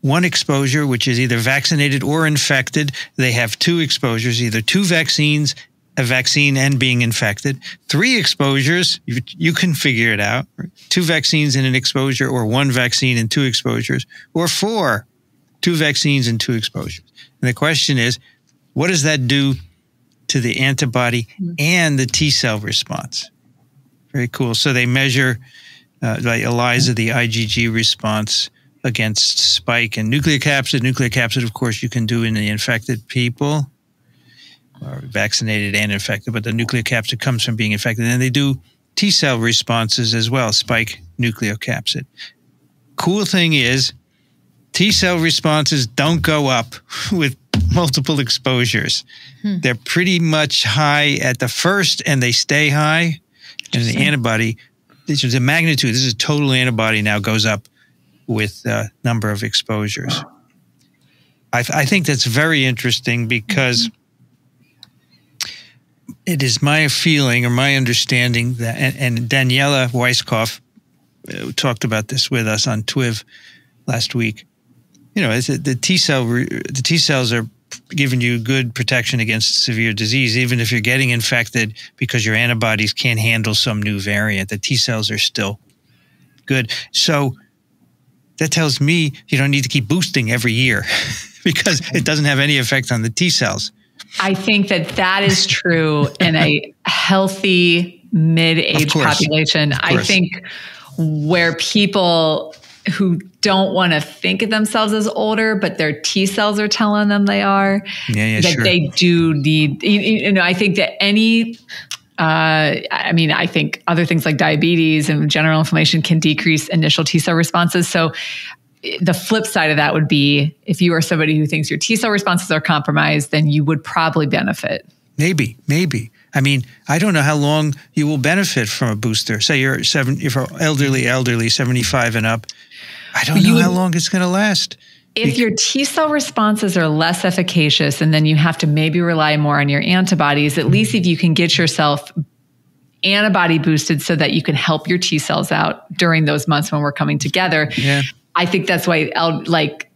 [SPEAKER 1] one exposure, which is either vaccinated or infected. They have two exposures, either two vaccines, a vaccine and being infected. Three exposures, you, you can figure it out. Two vaccines and an exposure, or one vaccine and two exposures, or four, two vaccines and two exposures. And the question is, what does that do to the antibody and the T cell response? Very cool. So they measure, uh, like ELISA, the IgG response against spike and nucleocapsid. Nucleocapsid, of course, you can do in the infected people or vaccinated and infected, but the nucleocapsid comes from being infected. And they do T cell responses as well, spike nucleocapsid. Cool thing is, T cell responses don't go up *laughs* with multiple exposures. Hmm. They're pretty much high at the first and they stay high. And the antibody, this is a magnitude, this is total antibody now goes up with a number of exposures. I, I think that's very interesting because mm-hmm. It is my feeling or my understanding that, and, and Daniela Weiskopf uh, talked about this with us on TWIV last week. You know, the T cell, the T cells are giving you good protection against severe disease, even if you're getting infected because your antibodies can't handle some new variant. The T cells are still good. So that tells me you don't need to keep boosting every year *laughs* because it doesn't have any effect on the T cells.
[SPEAKER 3] I think that that is true in a healthy mid-age population. I think where people who don't want to think of themselves as older, but their T cells are telling them they are.
[SPEAKER 1] Yeah, yeah,
[SPEAKER 3] that
[SPEAKER 1] sure.
[SPEAKER 3] they do need. You know, I think that any uh, I mean, I think other things like diabetes and general inflammation can decrease initial T cell responses. So the flip side of that would be if you are somebody who thinks your T cell responses are compromised, then you would probably benefit.
[SPEAKER 1] Maybe, maybe. I mean, I don't know how long you will benefit from a booster. Say you're seven, if you're elderly, elderly, seventy-five and up. I don't know would, how long it's going to last.
[SPEAKER 3] If your T cell responses are less efficacious and then you have to maybe rely more on your antibodies, at least if you can get yourself antibody boosted so that you can help your T cells out during those months when we're coming together.
[SPEAKER 1] Yeah.
[SPEAKER 3] I think that's why like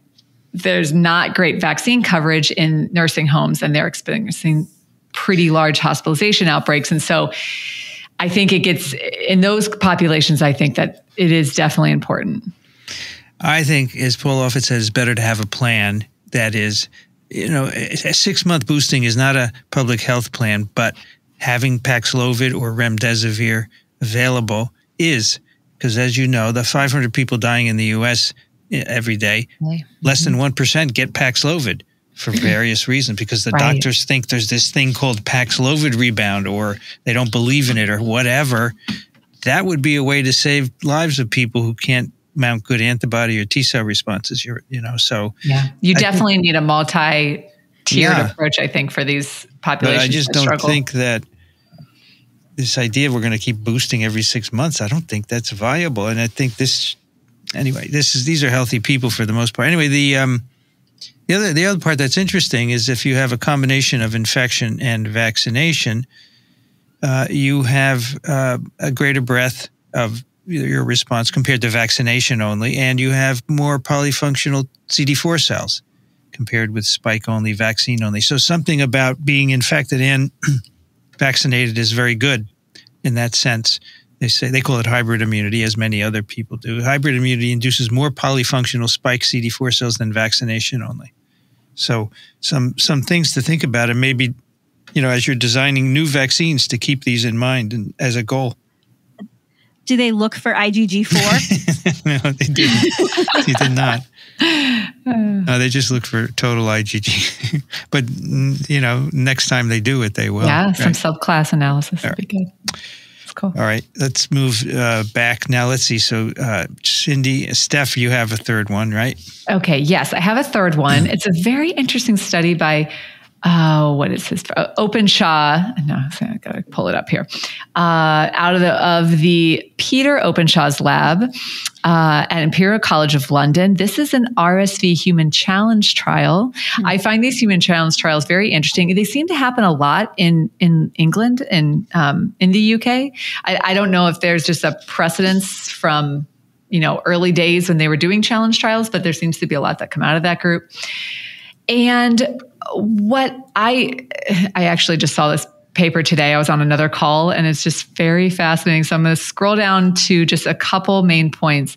[SPEAKER 3] there's not great vaccine coverage in nursing homes and they're experiencing pretty large hospitalization outbreaks and so I think it gets in those populations I think that it is definitely important.
[SPEAKER 1] I think, as Paul often says, it's better to have a plan that is, you know, a six month boosting is not a public health plan, but having Paxlovid or remdesivir available is, because as you know, the 500 people dying in the U.S. Eh, every day, mm-hmm. less than 1% get Paxlovid for *laughs* various reasons because the right. doctors think there's this thing called Paxlovid rebound or they don't believe in it or whatever. That would be a way to save lives of people who can't mount good antibody or T cell responses. You're, you know, so
[SPEAKER 3] yeah, you definitely need a multi tiered yeah. approach. I think for these populations.
[SPEAKER 1] But I just don't struggle. think that this idea we're going to keep boosting every six months. I don't think that's viable, and I think this. Anyway, this is these are healthy people for the most part. Anyway, the um, the other the other part that's interesting is if you have a combination of infection and vaccination, uh, you have uh, a greater breadth of your response compared to vaccination only, and you have more polyfunctional CD4 cells compared with spike only, vaccine only. So something about being infected and vaccinated is very good in that sense. They say they call it hybrid immunity, as many other people do. Hybrid immunity induces more polyfunctional spike CD4 cells than vaccination only. So some some things to think about, and maybe you know as you're designing new vaccines to keep these in mind and as a goal
[SPEAKER 4] do they look for
[SPEAKER 1] IgG4? *laughs* no, they didn't. they did not. *laughs* No, they just look for total IgG. *laughs* but, you know, next time they do it, they will.
[SPEAKER 3] Yeah, some right? subclass analysis would right. be good. That's cool.
[SPEAKER 1] All right, let's move uh, back now. Let's see. So, uh, Cindy, Steph, you have a third one, right?
[SPEAKER 3] Okay, yes, I have a third one. it's a very interesting study by oh, what is his uh, Openshaw? No, I gotta pull it up here. Uh, out of the of the Peter Openshaw's lab uh, at Imperial College of London. This is an RSV human challenge trial. Mm-hmm. I find these human challenge trials very interesting. They seem to happen a lot in in England and um, in the UK. I, I don't know if there's just a precedence from you know early days when they were doing challenge trials, but there seems to be a lot that come out of that group. And what I I actually just saw this paper today. I was on another call and it's just very fascinating. So I'm going to scroll down to just a couple main points.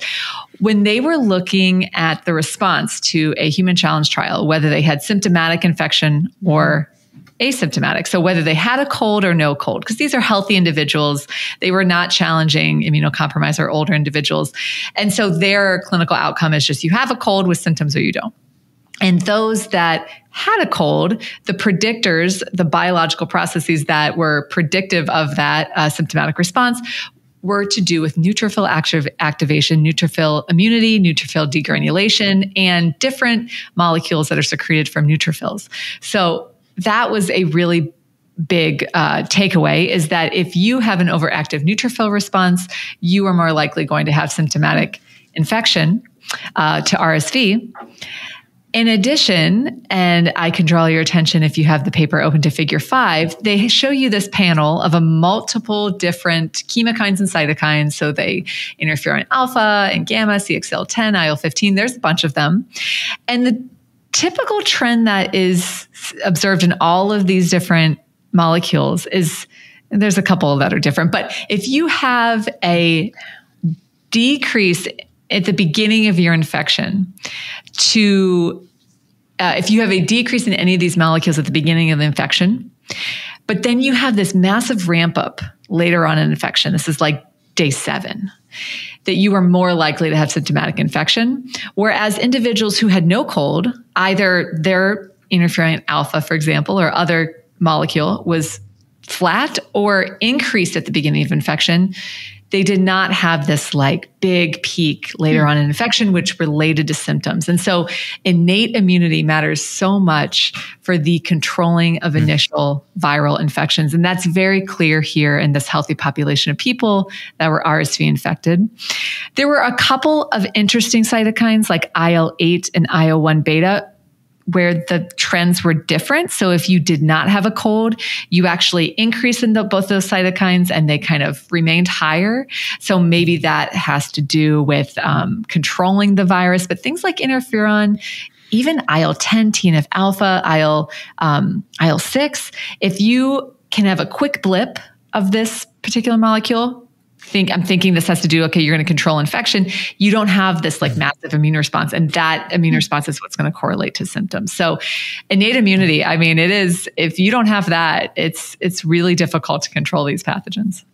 [SPEAKER 3] When they were looking at the response to a human challenge trial, whether they had symptomatic infection or asymptomatic. So whether they had a cold or no cold, because these are healthy individuals, they were not challenging immunocompromised or older individuals. And so their clinical outcome is just you have a cold with symptoms or you don't. And those that had a cold, the predictors, the biological processes that were predictive of that uh, symptomatic response were to do with neutrophil activ- activation, neutrophil immunity, neutrophil degranulation, and different molecules that are secreted from neutrophils. So that was a really big uh, takeaway is that if you have an overactive neutrophil response, you are more likely going to have symptomatic infection uh, to RSV. In addition, and I can draw your attention if you have the paper open to figure five, they show you this panel of a multiple different chemokines and cytokines. So they interferon alpha and gamma, CXCL10, IL 15, there's a bunch of them. And the typical trend that is observed in all of these different molecules is there's a couple that are different, but if you have a decrease at the beginning of your infection to uh, if you have a decrease in any of these molecules at the beginning of the infection, but then you have this massive ramp up later on in infection. This is like day seven, that you are more likely to have symptomatic infection. Whereas individuals who had no cold, either their interferon alpha, for example, or other molecule was flat or increased at the beginning of infection, they did not have this like big peak later mm. on in infection, which related to symptoms. And so innate immunity matters so much for the controlling of mm. initial viral infections. And that's very clear here in this healthy population of people that were RSV infected. There were a couple of interesting cytokines like IL 8 and IL 1 beta where the trends were different. So if you did not have a cold, you actually increased in the, both those cytokines and they kind of remained higher. So maybe that has to do with um, controlling the virus. But things like interferon, even IL 10, TNF alpha, IL, um, IL 6, if you can have a quick blip of this particular molecule, think I'm thinking this has to do okay you're going to control infection. You don't have this like massive immune response and that immune mm-hmm. response is what's going to correlate to symptoms. So innate immunity I mean it is if you don't have that it's it's really difficult to control these pathogens.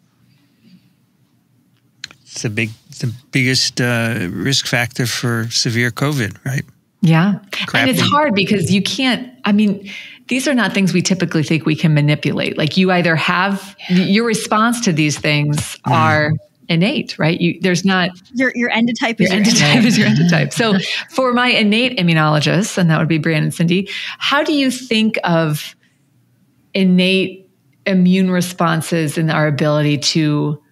[SPEAKER 1] It's the big the biggest uh, risk factor for severe covid right?
[SPEAKER 3] Yeah. And it's hard because you can't I mean these are not things we typically think we can manipulate. Like you either have your response to these things mm. are innate, right? You, there's not
[SPEAKER 4] your your endotype
[SPEAKER 3] is your, your endotype, endotype is your *laughs* endotype. So for my innate immunologists, and that would be Brianne and Cindy, how do you think of innate immune responses and our ability to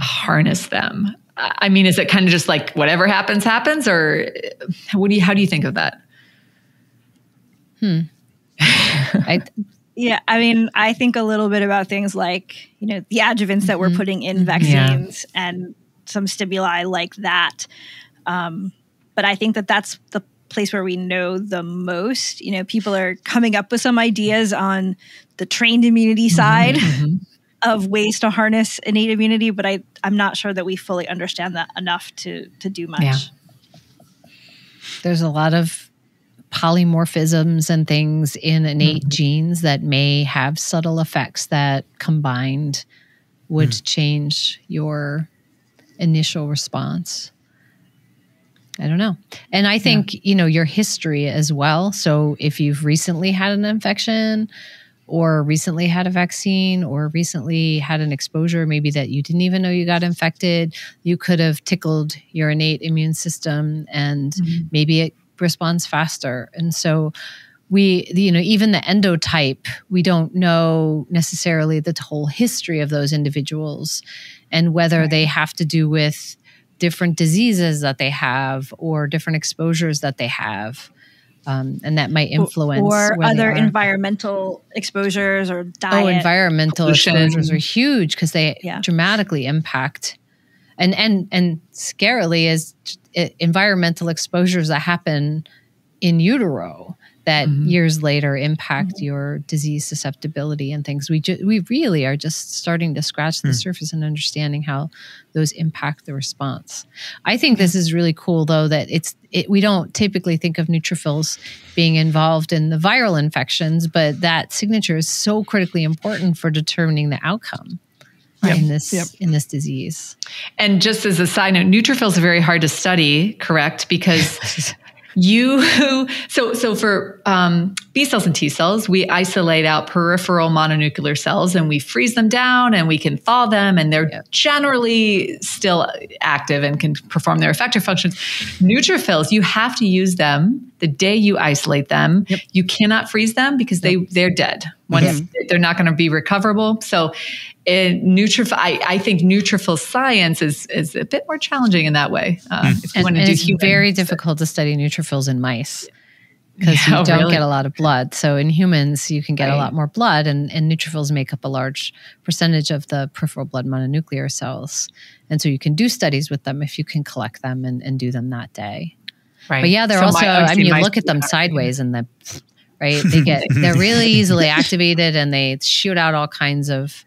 [SPEAKER 3] harness them? I mean, is it kind of just like whatever happens, happens, or what do you, how do you think of that?
[SPEAKER 2] Hmm. *laughs*
[SPEAKER 4] I, yeah, I mean, I think a little bit about things like, you know, the adjuvants that we're mm-hmm. putting in vaccines yeah. and some stimuli like that. Um, but I think that that's the place where we know the most. You know, people are coming up with some ideas on the trained immunity mm-hmm. side mm-hmm. *laughs* of ways to harness innate immunity, but I, I'm not sure that we fully understand that enough to to do much. Yeah.
[SPEAKER 2] There's a lot of polymorphisms and things in innate mm-hmm. genes that may have subtle effects that combined would mm. change your initial response. I don't know. And I think, yeah. you know, your history as well. So if you've recently had an infection or recently had a vaccine or recently had an exposure, maybe that you didn't even know you got infected, you could have tickled your innate immune system and mm-hmm. maybe it responds faster. And so we you know even the endotype we don't know necessarily the whole history of those individuals and whether right. they have to do with different diseases that they have or different exposures that they have um, and that might influence
[SPEAKER 4] or other environmental exposures or diet.
[SPEAKER 2] Oh, environmental pollution. exposures are huge because they yeah. dramatically impact. And and and scarily is environmental exposures that happen in utero that mm-hmm. years later impact mm-hmm. your disease susceptibility and things. We ju- we really are just starting to scratch the mm. surface and understanding how those impact the response. I think this is really cool though that it's it, we don't typically think of neutrophils being involved in the viral infections, but that signature is so critically important for determining the outcome. Yep. in this yep. in this disease.
[SPEAKER 3] And just as a side note, neutrophils are very hard to study, correct? Because *laughs* you *laughs* so so for um, B cells and T cells, we isolate out peripheral mononuclear cells and we freeze them down and we can thaw them, and they're generally still active and can perform their effector functions. Neutrophils, you have to use them the day you isolate them. Yep. You cannot freeze them because they they're dead. Once mm-hmm. they're not going to be recoverable. So in neutrophil, I, I, think neutrophil science is is a bit more challenging in that way.
[SPEAKER 2] Uh, mm. If you and, want to do it's human, very difficult to study neutrophils in mice because yeah, you *laughs* don't really? get a lot of blood. So in humans, you can get right. a lot more blood, and, and neutrophils make up a large percentage of the peripheral blood mononuclear cells. And so you can do studies with them if you can collect them and, and do them that day. Right. But yeah, they're so also. My, I mean, you look at them sideways, and the right, they get *laughs* they're really easily activated, and they shoot out all kinds of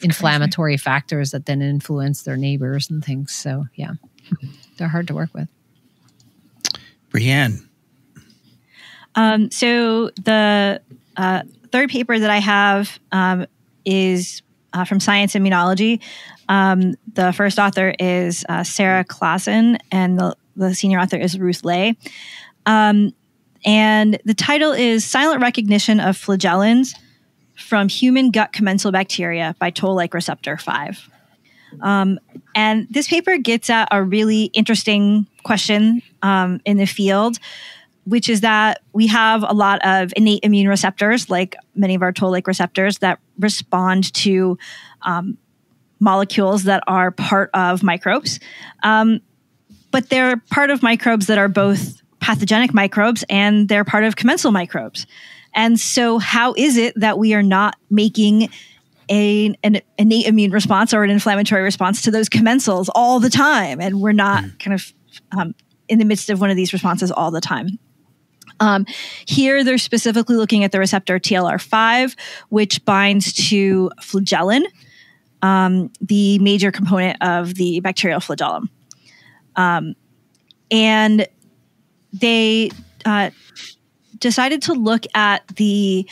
[SPEAKER 2] inflammatory factors that then influence their neighbors and things. So yeah, they're hard to work with.
[SPEAKER 1] Brianne.
[SPEAKER 4] Um, so the uh, third paper that I have um, is uh, from Science Immunology. Um, the first author is uh, Sarah Klassen, and the, the, senior author is Ruth Ley. Um, and the title is Silent Recognition of Flagellins from human gut commensal bacteria by toll-like receptor 5. Um, and this paper gets at a really interesting question um, in the field, which is that we have a lot of innate immune receptors, like many of our toll-like receptors, that respond to um, molecules that are part of microbes. Um, but they're part of microbes that are both pathogenic microbes and they're part of commensal microbes. And so, how is it that we are not making a, an innate immune response or an inflammatory response to those commensals all the time? And we're not mm. kind of um, in the midst of one of these responses all the time. Um, here, they're specifically looking at the receptor TLR5, which binds to flagellin, um, the major component of the bacterial flagellum. Um, and they uh, decided to look at the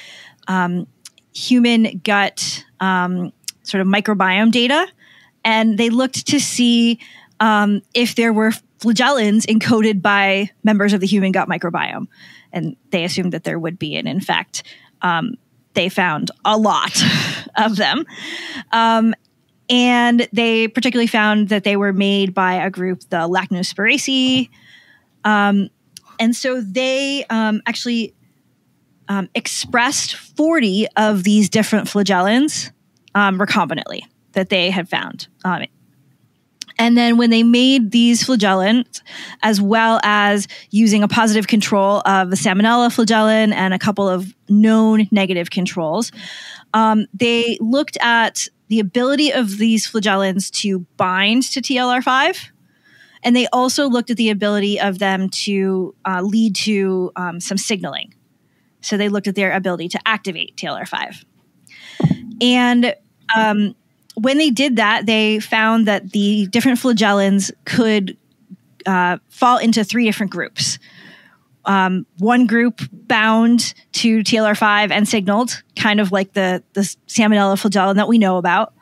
[SPEAKER 4] um, human gut um, sort of microbiome data, and they looked to see um, if there were flagellins encoded by members of the human gut microbiome. And they assumed that there would be, and in fact, um, they found a lot *laughs* of them. Um, and they particularly found that they were made by a group, the Lachnospiraceae. And so they um, actually um, expressed 40 of these different flagellins um, recombinantly that they had found. Um, and then when they made these flagellants, as well as using a positive control of the salmonella flagellin and a couple of known negative controls, um, they looked at the ability of these flagellins to bind to TLR5 and they also looked at the ability of them to uh, lead to um, some signaling. So they looked at their ability to activate TLR5. And um, when they did that, they found that the different flagellins could uh, fall into three different groups. Um, one group bound to TLR5 and signaled, kind of like the, the Salmonella flagellum that we know about.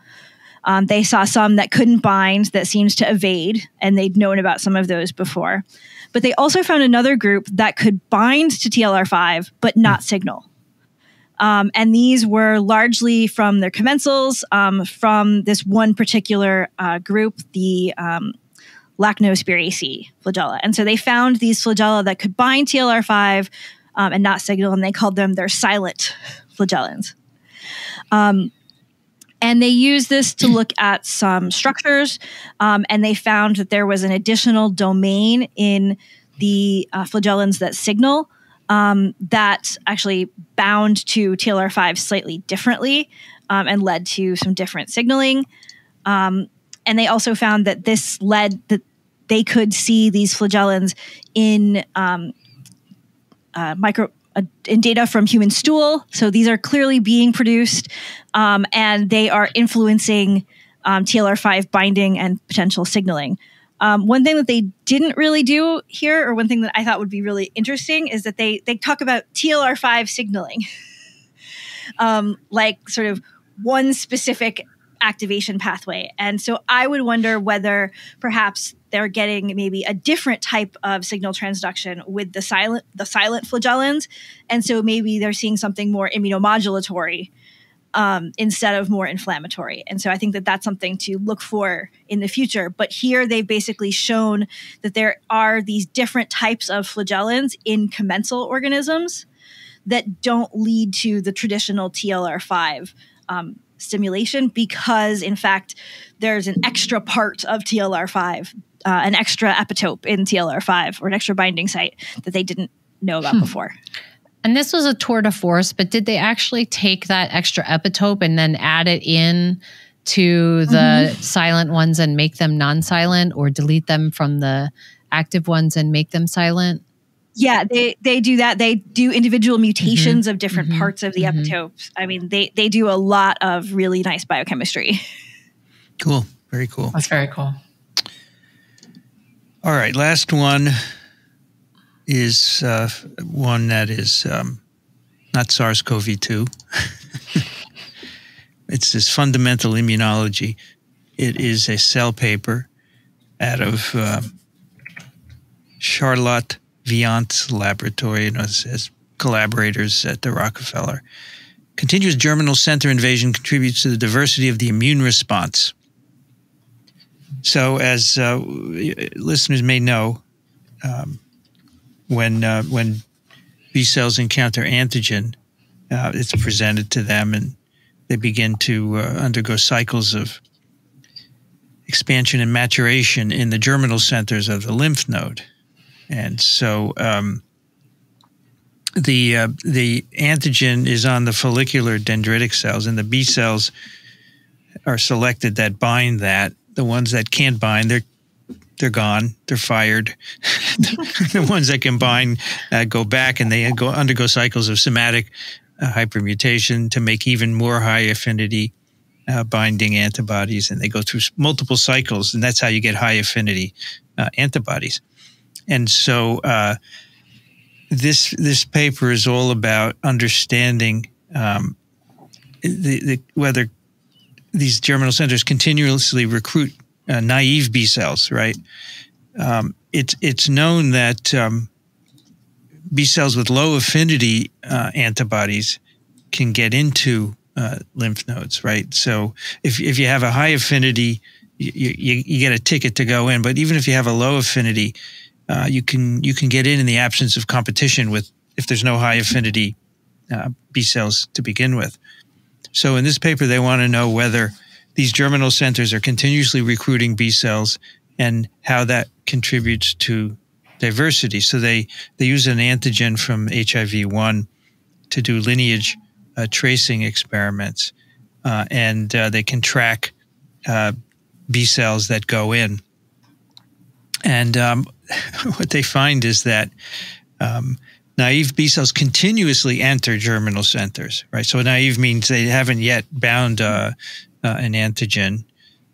[SPEAKER 4] Um, they saw some that couldn't bind that seems to evade, and they'd known about some of those before. But they also found another group that could bind to TLR5 but not signal. Um, and these were largely from their commensals, um, from this one particular uh, group, the um, Lachnospiraceae flagella. And so they found these flagella that could bind TLR5 um, and not signal, and they called them their silent flagellans. Um, and they used this to look at some structures, um, and they found that there was an additional domain in the uh, that signal um, that actually bound to TLR5 slightly differently um, and led to some different signaling. Um, and they also found that this led that they could see these flagellants in um, uh, micro in data from human stool. So these are clearly being produced, um, and they are influencing um, TLR5 binding and potential signaling. Um, one thing that they didn't really do here, or one thing that I thought would be really interesting, is that they they talk about TLR5 signaling, *laughs* um, like sort of one specific activation pathway. And so I would wonder whether perhaps they're getting maybe a different type of signal transduction with the silent the silent flagellants, and so maybe they're seeing something more immunomodulatory um, instead of more inflammatory. And so I think that that's something to look for in the future. But here they've basically shown that there are these different types of flagellants in commensal organisms that don't lead to the traditional TLR5 um, stimulation because, in fact, there's an extra part of TLR5, uh, an extra epitope in TLR5 or an extra binding site that they didn't know about hmm. before.
[SPEAKER 2] And this was a tour de force, but did they actually take that extra epitope and then add it in to the mm-hmm. silent ones and make them non-silent or delete them from the active ones and make them silent?
[SPEAKER 4] Yeah, they they do that. They do individual mutations mm-hmm. of different mm-hmm. parts of the mm-hmm. epitopes. I mean, they they do a lot of really nice biochemistry.
[SPEAKER 1] Cool. Very cool.
[SPEAKER 3] That's very cool.
[SPEAKER 1] All right, last one is uh, one that is um, not SARS CoV 2. *laughs* it's this fundamental immunology. It is a cell paper out of uh, Charlotte Viant's laboratory You and as collaborators at the Rockefeller. Continuous germinal center invasion contributes to the diversity of the immune response. So, as uh, listeners may know, um, when uh, when B cells encounter antigen, uh, it's presented to them, and they begin to uh, undergo cycles of expansion and maturation in the germinal centers of the lymph node, and so. Um, the uh, the antigen is on the follicular dendritic cells, and the B cells are selected that bind that. The ones that can't bind, they're they're gone. They're fired. *laughs* the ones that combine uh, go back and they go undergo cycles of somatic uh, hypermutation to make even more high affinity uh, binding antibodies, and they go through multiple cycles, and that's how you get high affinity uh, antibodies. And so uh, this this paper is all about understanding um, the, the, whether these germinal centers continuously recruit uh, naive B cells, right? Um, it's it's known that um, B cells with low affinity uh, antibodies can get into uh, lymph nodes, right? So if if you have a high affinity, you, you, you, get a ticket to go in. But even if you have a low affinity, uh, you can you can get in in the absence of competition with if there's no high affinity uh, B cells to begin with. So in this paper, they want to know whether these germinal centers are continuously recruiting B cells and how that contributes to diversity. So they, they use an antigen from HIV1 to do lineage uh, tracing experiments, uh, and uh, they can track uh, B cells that go in. And um, *laughs* what they find is that um, naive B cells continuously enter germinal centers, right? So naive means they haven't yet bound uh, uh, an antigen.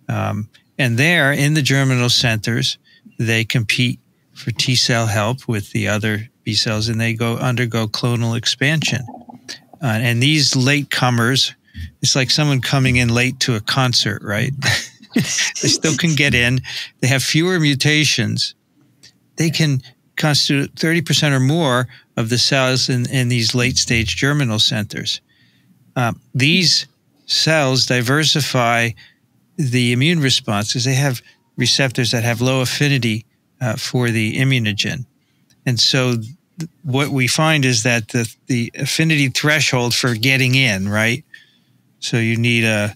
[SPEAKER 1] Um, and there in the germinal centers, they compete for T cell help with the other B cells and they go undergo clonal expansion. Uh, and these late comers, it's like someone coming in late to a concert, right? *laughs* they still can get in. They have fewer mutations. They can constitute 30% or more of the cells in, in these late stage germinal centers. Uh, these cells diversify the immune response because they have receptors that have low affinity uh, for the immunogen. And so what we find is that the the affinity threshold for getting in, right? So you need a,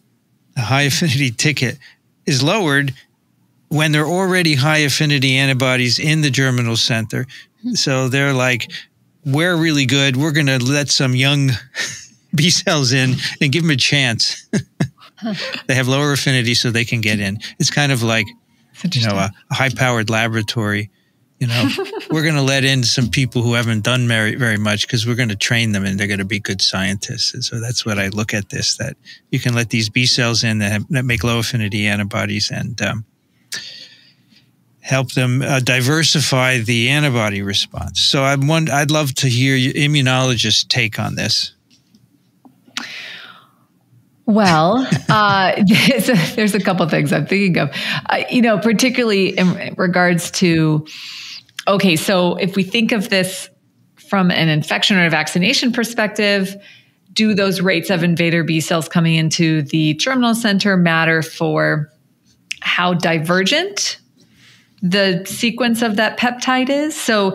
[SPEAKER 1] a high *laughs* affinity ticket is lowered when they're already high affinity antibodies in the germinal center. So they're like, we're really good. We're going to let some young *laughs* B cells in and give them a chance. *laughs* they have lower affinity, so they can get in. It's kind of like, you know, a, a high powered laboratory. You know, *laughs* we're going to let in some people who haven't done very, very much because we're going to train them and they're going to be good scientists. And so that's what I look at this that you can let these B cells in that, have, that make low affinity antibodies and um, help them uh, diversify the antibody response. So I'm one, I'd love to hear your immunologist's take on this.
[SPEAKER 3] Well, *laughs* uh, *laughs* there's, a, couple things I'm thinking of. Uh, you know, particularly in regards to, okay, so if we think of this from an infection or a vaccination perspective, do those rates of invader B cells coming into the germinal center matter for how divergent the sequence of that peptide is? So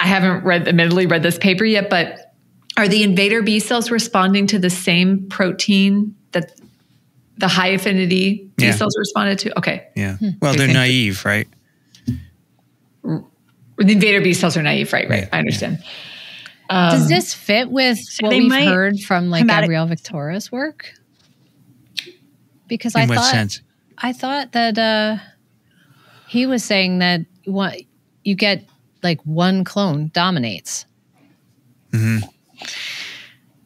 [SPEAKER 3] I haven't read, admittedly, read this paper yet, but are the invader B cells responding to the same protein that the high affinity T yeah. cells responded to? Okay.
[SPEAKER 1] Yeah. Hmm. Well, they're naive, right?
[SPEAKER 3] The invader B cells are naive, right? Right. Yeah. I understand.
[SPEAKER 2] Um, Does this fit with what we've heard from like hematic- Gabriel Victora's work? Because
[SPEAKER 1] In
[SPEAKER 2] I thought
[SPEAKER 1] sense?
[SPEAKER 2] I thought that uh, he was saying that what you get like one clone dominates.
[SPEAKER 3] Mm-hmm.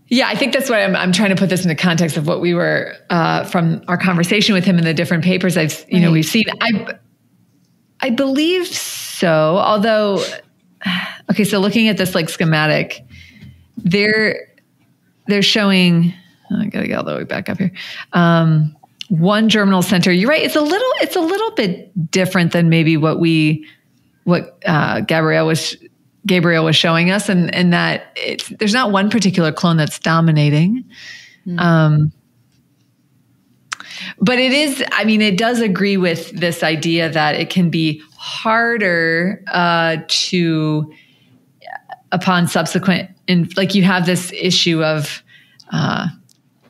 [SPEAKER 3] Yeah, I think that's why I'm, I'm trying to put this into context of what we were uh, from our conversation with him in the different papers I've you right. know we've seen. I I believe so. Although, *sighs* okay, so looking at this like schematic, they're they're showing. Oh, I gotta get all the way back up here. Um, one germinal center. You're right. It's a little. It's a little bit different than maybe what we what uh, Gabrielle was Gabriel was showing us, and and that there's not one particular clone that's dominating. Mm. Um, but it is, I mean, it does agree with this idea that it can be harder uh, to, upon subsequent, and like you have this issue of uh,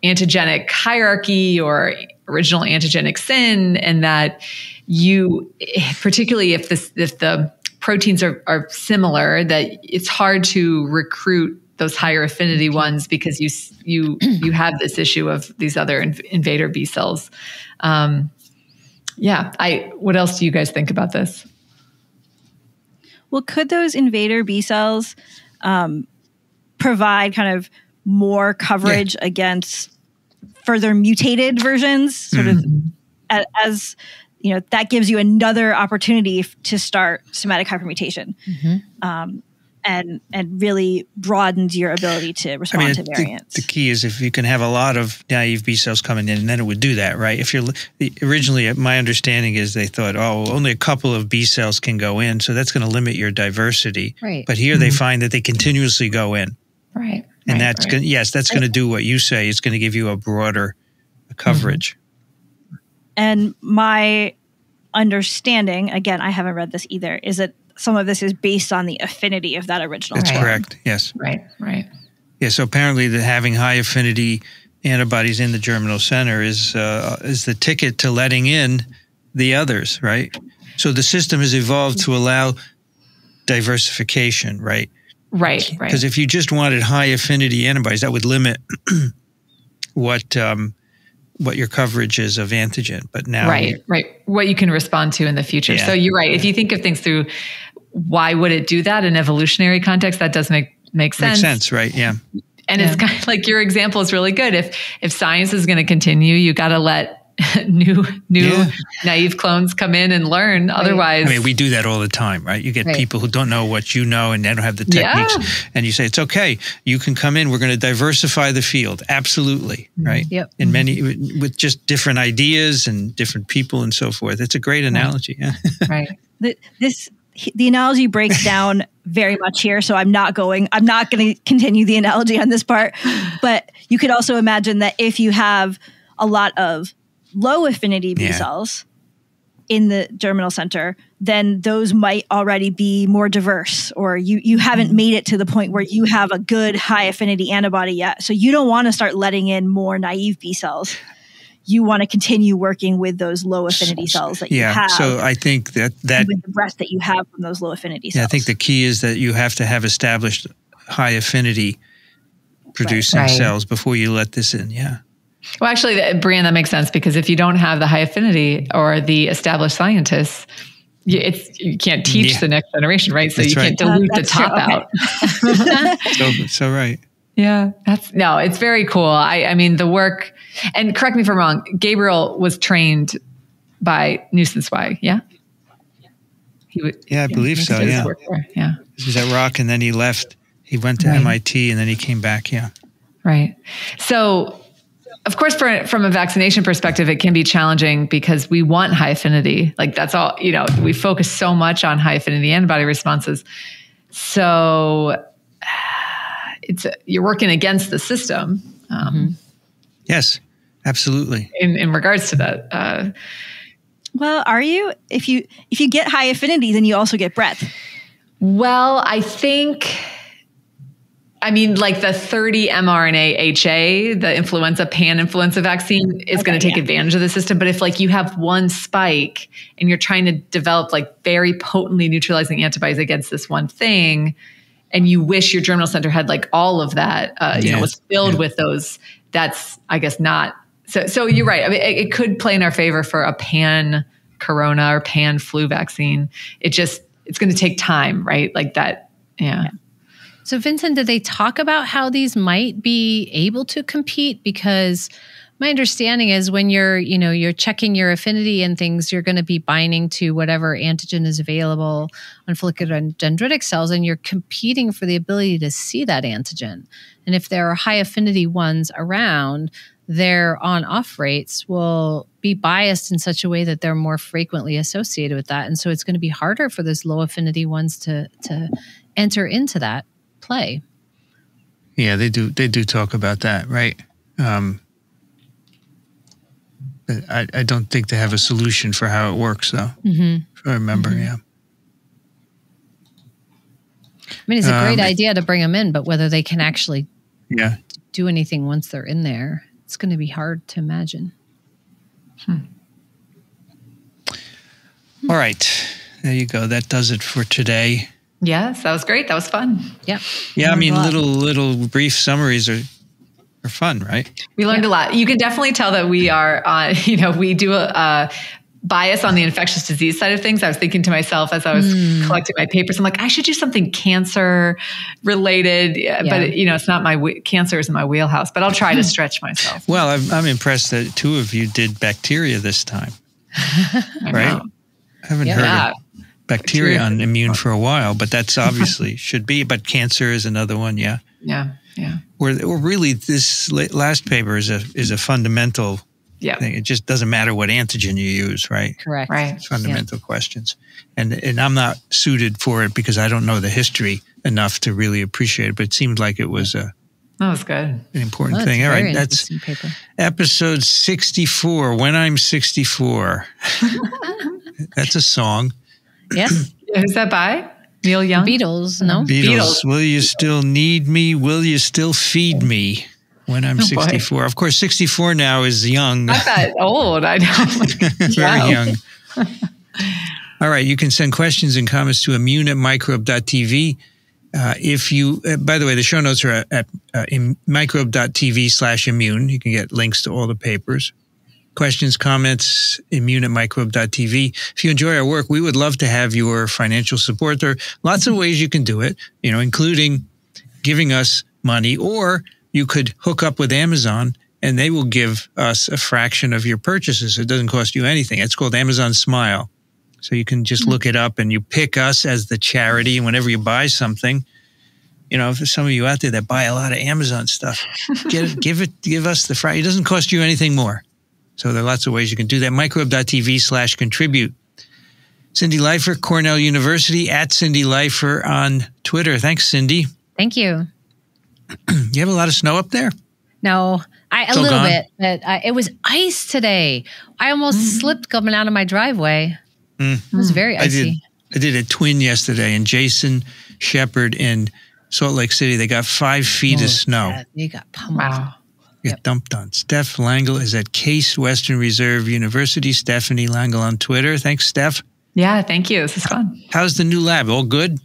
[SPEAKER 3] antigenic hierarchy or original antigenic sin, and that you, particularly if this, if the proteins are, are similar that it's hard to recruit those higher affinity ones because you you you have this issue of these other inv- invader B cells. Um, yeah, I. What else do you guys think about this?
[SPEAKER 4] Well, could those invader B cells um, provide kind of more coverage yeah. against further mutated versions, sort mm-hmm. of as you know that gives you another opportunity to start somatic hypermutation mm-hmm. um, and and really broadens your ability to respond I mean, to variants.
[SPEAKER 1] The, the, key is if you can have a lot of naive B cells coming in, and then it would do that, right? If you're originally, my understanding is they thought, oh, only a couple of B cells can go in, so that's going to limit your diversity.
[SPEAKER 2] Right.
[SPEAKER 1] But here mm-hmm. they find that they continuously go in.
[SPEAKER 2] Right.
[SPEAKER 1] And
[SPEAKER 2] right,
[SPEAKER 1] that's right. going yes, that's going to do what you say. It's going to give you a broader coverage. Mm-hmm.
[SPEAKER 4] And my understanding, again, I haven't read this either, is that some of this is based on the affinity of that original.
[SPEAKER 1] That's correct. Yes.
[SPEAKER 3] Right. Right.
[SPEAKER 1] Yeah. So apparently, the having high affinity antibodies in the germinal center is uh, is the ticket to letting in the others. Right. So the system has evolved to allow diversification. Right.
[SPEAKER 3] Right. Right.
[SPEAKER 1] Because if you just wanted high affinity antibodies, that would limit *clears throat* what um, what your coverage is of antigen. But now,
[SPEAKER 3] right, right, what you can respond to in the future. Yeah. So you're right. If you think of things through, why would it do that in evolutionary context? That does make make sense.
[SPEAKER 1] Makes sense, right? Yeah.
[SPEAKER 3] And
[SPEAKER 1] yeah.
[SPEAKER 3] it's kind of like your example is really good. If if science is going to continue, you got to let *laughs* new new yeah. naive clones come in and learn. Right. Otherwise,
[SPEAKER 1] I mean, we do that all the time, right? You get right. people who don't know what you know and they don't have the techniques, yeah. and you say it's okay. You can come in. We're going to diversify the field. Absolutely, mm-hmm. right?
[SPEAKER 2] Yep.
[SPEAKER 1] In many with just different ideas and different people and so forth. It's a great analogy. *laughs*
[SPEAKER 3] Right.
[SPEAKER 4] right. this the analogy breaks *laughs* down very much here so i'm not going i'm not going to continue the analogy on this part *sighs* but you could also imagine that if you have a lot of low affinity B yeah. cells, in the germinal center, then those might already be more diverse, or you you haven't
[SPEAKER 3] Mm-hmm.
[SPEAKER 4] made it to the point where you have a good high affinity antibody yet. So you don't want to start letting in more naive B cells. You want to continue working with those low affinity cells that you
[SPEAKER 1] Yeah.
[SPEAKER 4] have,
[SPEAKER 1] So I think that that
[SPEAKER 4] with the breadth that you have from those low affinity cells.
[SPEAKER 1] yeah, I think the key is that you have to have established high affinity producing
[SPEAKER 3] Right.
[SPEAKER 1] cells before you let this in. Yeah.
[SPEAKER 3] Well, actually, Brian, that makes sense because if you don't have the high affinity or the established scientists, you, it's, you can't teach
[SPEAKER 1] Yeah.
[SPEAKER 3] the next generation, right? So
[SPEAKER 1] That's
[SPEAKER 3] you
[SPEAKER 1] right.
[SPEAKER 3] can't dilute
[SPEAKER 4] Uh,
[SPEAKER 3] the top
[SPEAKER 4] Okay.
[SPEAKER 3] out.
[SPEAKER 1] So *laughs* so right.
[SPEAKER 3] Yeah, that's no, it's very cool. I, I mean, the work, and correct me if I'm wrong, Gabriel was trained by Nussensweig, yeah? He would,
[SPEAKER 1] Yeah, I believe so.
[SPEAKER 3] he did his
[SPEAKER 1] Yeah.
[SPEAKER 3] Yeah,
[SPEAKER 1] He was at Rock and then he left. He went to
[SPEAKER 3] Right.
[SPEAKER 1] MIT and then he came back. Yeah.
[SPEAKER 3] right. So, of course, for, from a vaccination perspective, it can be challenging because we want high affinity. Like that's all, you know, we focus so much on high affinity antibody responses. So, *sighs* it's you're working against the system. Um,
[SPEAKER 1] Yes. Absolutely.
[SPEAKER 3] in, in regards to that. Uh,
[SPEAKER 4] Well, are you? If you if you get high affinity, then you also get breadth.
[SPEAKER 3] Well, I think, I mean, like the 30 mRNA HA, the influenza pan influenza vaccine is going to take
[SPEAKER 4] yeah.
[SPEAKER 3] advantage of the system. But if like you have one spike and you're trying to develop like very potently neutralizing antibodies against this one thing, and you wish your germinal center had like all of that, uh, you know, was filled
[SPEAKER 1] Yeah.
[SPEAKER 3] with those, that's, I guess, not. So, so you're right. I mean, it, it could play in our favor for a pan corona or pan flu vaccine. It just, it's going to take time, right? Like that. Yeah.
[SPEAKER 2] So, Vincent, did they talk about how these might be able to compete? Because my understanding is when you're, you know, you're checking your affinity and things, you're going to be binding to whatever antigen is available on follicular dendritic cells, and you're competing for the ability to see that antigen. And if there are high affinity ones around, their on off rates will be biased in such a way that they're more frequently associated with that. And so it's going to be harder for those low affinity ones to, to enter into that play.
[SPEAKER 1] Yeah, they do. They do talk about that, right? Um, I, I don't think they have a solution for how it works, though.
[SPEAKER 2] Mm-hmm.
[SPEAKER 1] If I remember, yeah.
[SPEAKER 2] I mean, it's a great
[SPEAKER 1] Um,
[SPEAKER 2] idea to bring them in, but whether they can actually
[SPEAKER 1] Yeah.
[SPEAKER 2] do anything once they're in there, it's going to be hard to imagine.
[SPEAKER 1] All right. There you go. That does it for today.
[SPEAKER 3] Yes. That was great. That was fun.
[SPEAKER 2] Yep.
[SPEAKER 1] Yeah, I mean, little little brief summaries are are fun, right?
[SPEAKER 3] We learned a lot. You can definitely tell that we are, uh, *laughs* you know, we do a, a bias on the infectious disease side of things. I was thinking to myself as I was collecting my papers, I'm like, I should do something cancer related, yeah.
[SPEAKER 2] Yeah.
[SPEAKER 3] but you know, it's not my whe- cancer isn't my wheelhouse. But I'll try to *laughs* stretch myself.
[SPEAKER 1] Well, I'm, I'm impressed that two of you did bacteria this time, *laughs* right?
[SPEAKER 3] know.
[SPEAKER 1] I haven't
[SPEAKER 2] Yeah.
[SPEAKER 1] heard
[SPEAKER 3] Yeah.
[SPEAKER 1] of bacteria
[SPEAKER 3] Bacteria.
[SPEAKER 1] on immune for a while, but that's *laughs* obviously should be. But cancer is another one, yeah.
[SPEAKER 3] Yeah. Yeah.
[SPEAKER 1] Or, or really, this last paper is a is a fundamental
[SPEAKER 3] Yeah.
[SPEAKER 1] thing. It just doesn't matter what antigen you use, right?
[SPEAKER 2] Correct.
[SPEAKER 3] Right.
[SPEAKER 1] Fundamental questions, and and I'm not suited for it because I don't know the history enough to really appreciate it. But it seemed like it was a,
[SPEAKER 3] That was good.
[SPEAKER 1] an important
[SPEAKER 2] Well,
[SPEAKER 1] thing.
[SPEAKER 2] a
[SPEAKER 1] All
[SPEAKER 2] very
[SPEAKER 1] right, that's
[SPEAKER 2] paper.
[SPEAKER 1] episode 64. When I'm 64, *laughs* that's a song.
[SPEAKER 2] Yes. *clears throat*
[SPEAKER 3] Who's that by? Neil Young?
[SPEAKER 2] Beatles, no?
[SPEAKER 1] Beatles,
[SPEAKER 3] Beatles.
[SPEAKER 1] will you still need me? Will you still feed me? When I'm
[SPEAKER 3] Oh, boy.
[SPEAKER 1] 64. Of course, 64 now is young.
[SPEAKER 3] Not that old. I know. *laughs*
[SPEAKER 1] Very
[SPEAKER 3] Wow.
[SPEAKER 1] young. All right, you can send questions and comments to immune at microbe.tv. Uh, if you, uh, by the way, the show notes are at, at uh, microbe.tv slash immune. You can get links to all the papers. Questions, comments, immune at microbe.tv. If you enjoy our work, we would love to have your financial support. There are lots of ways you can do it, you know, including giving us money, or you could hook up with Amazon and they will give us a fraction of your purchases. It doesn't cost you anything. It's called Amazon Smile. So you can just mm-hmm. look it up and you pick us as the charity. And whenever you buy something, you know, for some of you out there that buy a lot of Amazon stuff, get *laughs* give it, give us the fraction. It doesn't cost you anything more. So there are lots of ways you can do that. Microbe.tv slash contribute. Cindy Leifer, Cornell University, at Cindy Leifer on Twitter. Thanks, Cindy.
[SPEAKER 2] Thank you. *clears throat*
[SPEAKER 1] You have a lot of snow up there?
[SPEAKER 2] No, I, a little
[SPEAKER 1] gone?
[SPEAKER 2] bit, but uh, it was ice today. I almost
[SPEAKER 3] Mm.
[SPEAKER 2] slipped coming out of my driveway.
[SPEAKER 1] Mm.
[SPEAKER 2] It was very icy.
[SPEAKER 1] I did. I did a twin yesterday, and Jason Shepard in Salt Lake City. They got five feet
[SPEAKER 2] Oh,
[SPEAKER 1] of snow.
[SPEAKER 2] yeah, you got pummeled.
[SPEAKER 3] Wow.
[SPEAKER 1] Get dumped on. Steph Langle is at Case Western Reserve University. Stephanie Langle on Twitter. Thanks, Steph.
[SPEAKER 3] Yeah, thank you. This is fun.
[SPEAKER 1] How's the new lab? All good?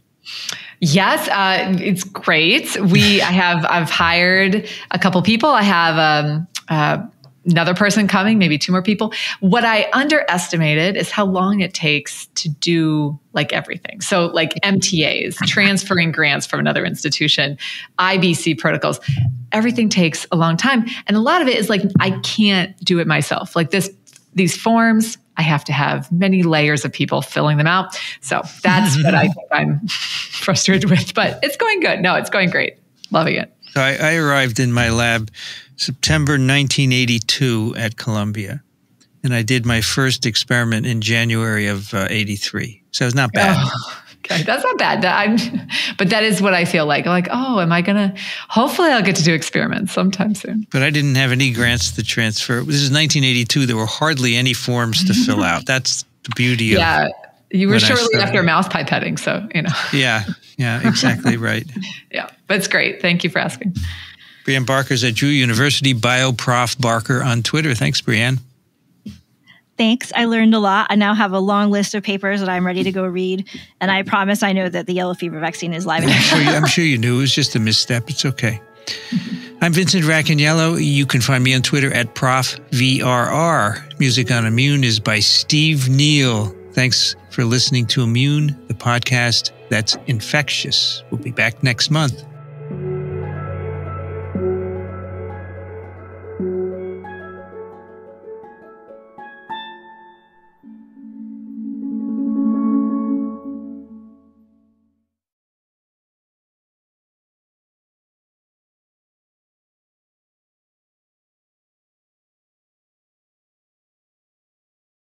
[SPEAKER 3] Yes, uh, it's great. We I have I've hired a couple people. I have um, uh, another person coming, maybe two more people. What I underestimated is how long it takes to do like everything. So like MTAs, transferring grants from another institution, IBC protocols. Everything takes a long time, and a lot of it is like I can't do it myself. Like this, these forms. I have to have many layers of people filling them out. So that's what I *laughs* think I'm frustrated with, but it's going good. No, it's going great. Loving it.
[SPEAKER 1] So I, I arrived in my lab September 1982 at Columbia, and I did my first experiment in January of uh, 83. So it's not bad.
[SPEAKER 3] Oh, okay, that's not bad. I'm, but that is what I feel like. I'm like, oh, am I gonna? Hopefully, I'll get to do experiments sometime soon.
[SPEAKER 1] But I didn't have any grants to transfer. This is 1982. There were hardly any forms to fill out. That's the beauty of
[SPEAKER 3] Yeah, you were shortly after mouth pipetting, so you know.
[SPEAKER 1] Yeah, yeah, exactly right. *laughs*
[SPEAKER 3] Yeah, but it's great. Thank you for asking.
[SPEAKER 1] Brianne Barker's at Drew University, BioProf Barker on Twitter. Thanks, Brianne.
[SPEAKER 4] Thanks. I learned a lot. I now have a long list of papers that I'm ready to go read. And I promise I know that the yellow fever vaccine is live.
[SPEAKER 1] I'm sure you, I'm sure you knew it was just a misstep. It's okay. *laughs* I'm Vincent Racaniello. You can find me on Twitter at ProfVRR. Music on Immune is by Steve Neal. Thanks for listening to Immune, the podcast that's infectious. We'll be back next month.